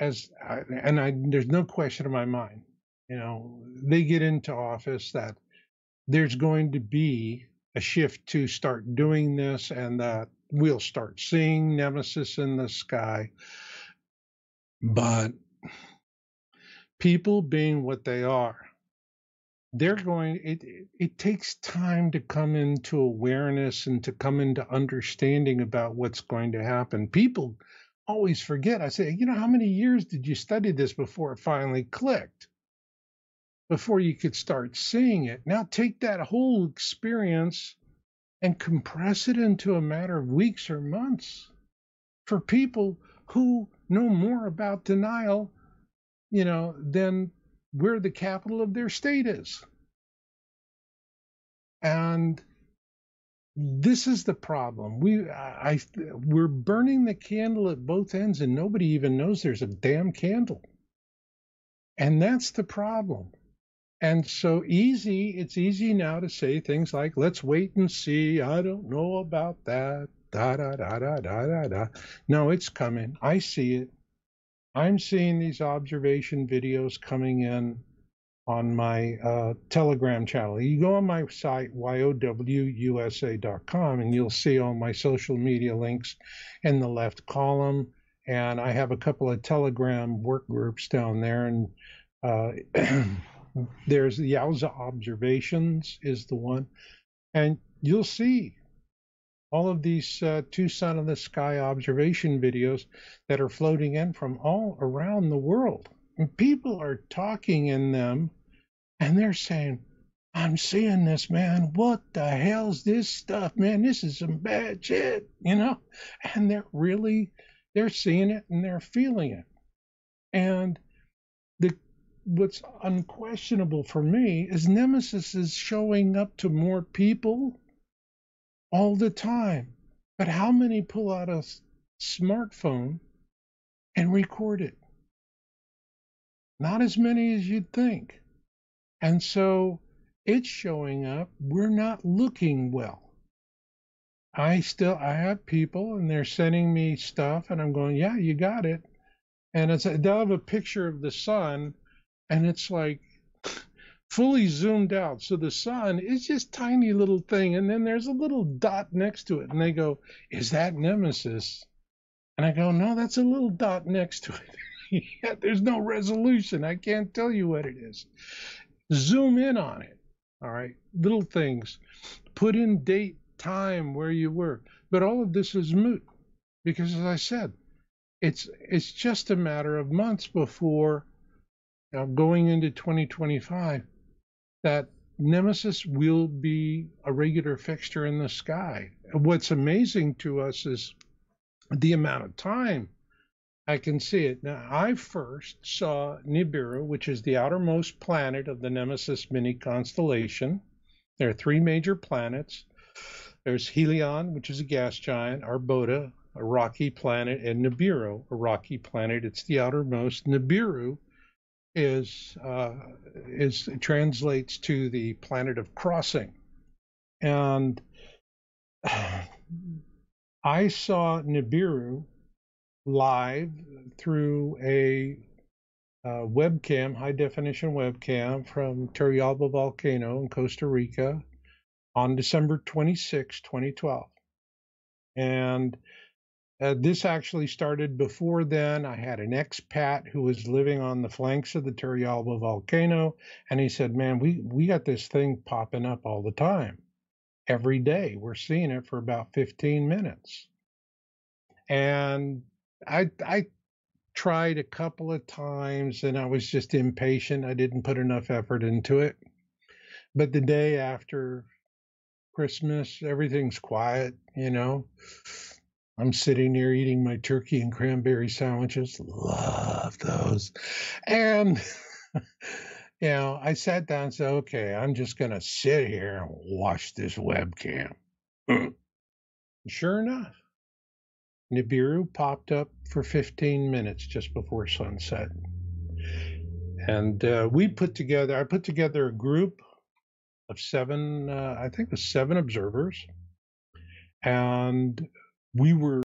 as I, and I there's no question in my mind, you know, they get into office that there's going to be a shift to start doing this and that we'll start seeing nemesis in the sky. But people being what they are, they're going it it takes time to come into awareness and to come into understanding about what's going to happen. People always forget. I say, you know, how many years did you study this before it finally clicked? Before you could start seeing it. Now take that whole experience and compress it into a matter of weeks or months for people who know more about denial, you know, than where the capital of their state is. And this is the problem. We I, we're burning the candle at both ends and nobody even knows there's a damn candle. And that's the problem. And so easy, it's easy now to say things like, let's wait and see. I don't know about that. Da da da da da da da. No, it's coming. I see it. I'm seeing these observation videos coming in on my uh, Telegram channel. You go on my site, yowusa.com, and you'll see all my social media links in the left column. And I have a couple of Telegram work groups down there. And uh, there's the YOWUSA Observations, is the one. And you'll see all of these uh, Tucson of the sky observation videos that are floating in from all around the world. And people are talking in them and they're saying, I'm seeing this, man. What the hell's this stuff, man? This is some bad shit, you know? And they're really, they're seeing it and they're feeling it. And the what's unquestionable for me is Nemesis is showing up to more people all the time. But how many pull out a smartphone and record it? Not as many as you'd think. And so it's showing up. We're not looking well. I still I have people and they're sending me stuff and I'm going, yeah, you got it. And it's they'll have a picture of the sun and it's like fully zoomed out. So the sun is just tiny little thing and then there's a little dot next to it and they go, "Is that Nemesis?" And I go, "No, that's a little dot next to it." there's no resolution. I can't tell you what it is. Zoom in on it. All right. Little things. Put in date time where you were. But all of this is moot because, as I said, it's it's just a matter of months before uh, going into 2025 that Nemesis will be a regular fixture in the sky. What's amazing to us is the amount of time I can see it. Now, I first saw Nibiru, which is the outermost planet of the Nemesis mini constellation. There are three major planets there's Helion, which is a gas giant, Arbota, a rocky planet, and Nibiru, a rocky planet. It's the outermost. Nibiru is uh, is translates to the planet of crossing, and I saw Nibiru live through a uh, webcam, high definition webcam from Turrialba volcano in Costa Rica on December 26, 2012. And uh, this actually started before then. I had an expat who was living on the flanks of the Turrialba volcano, and he said, "Man, we we got this thing popping up all the time, every day. We're seeing it for about 15 minutes." And I I tried a couple of times, and I was just impatient. I didn't put enough effort into it. But the day after Christmas. Everything's quiet, you know. I'm sitting here eating my turkey and cranberry sandwiches. Love those. And, you know, I sat down and said, okay, I'm just going to sit here and watch this webcam. sure enough, Nibiru popped up for 15 minutes just before sunset. And uh, we put together, I put together a group of seven, uh, I think it was seven observers. And we were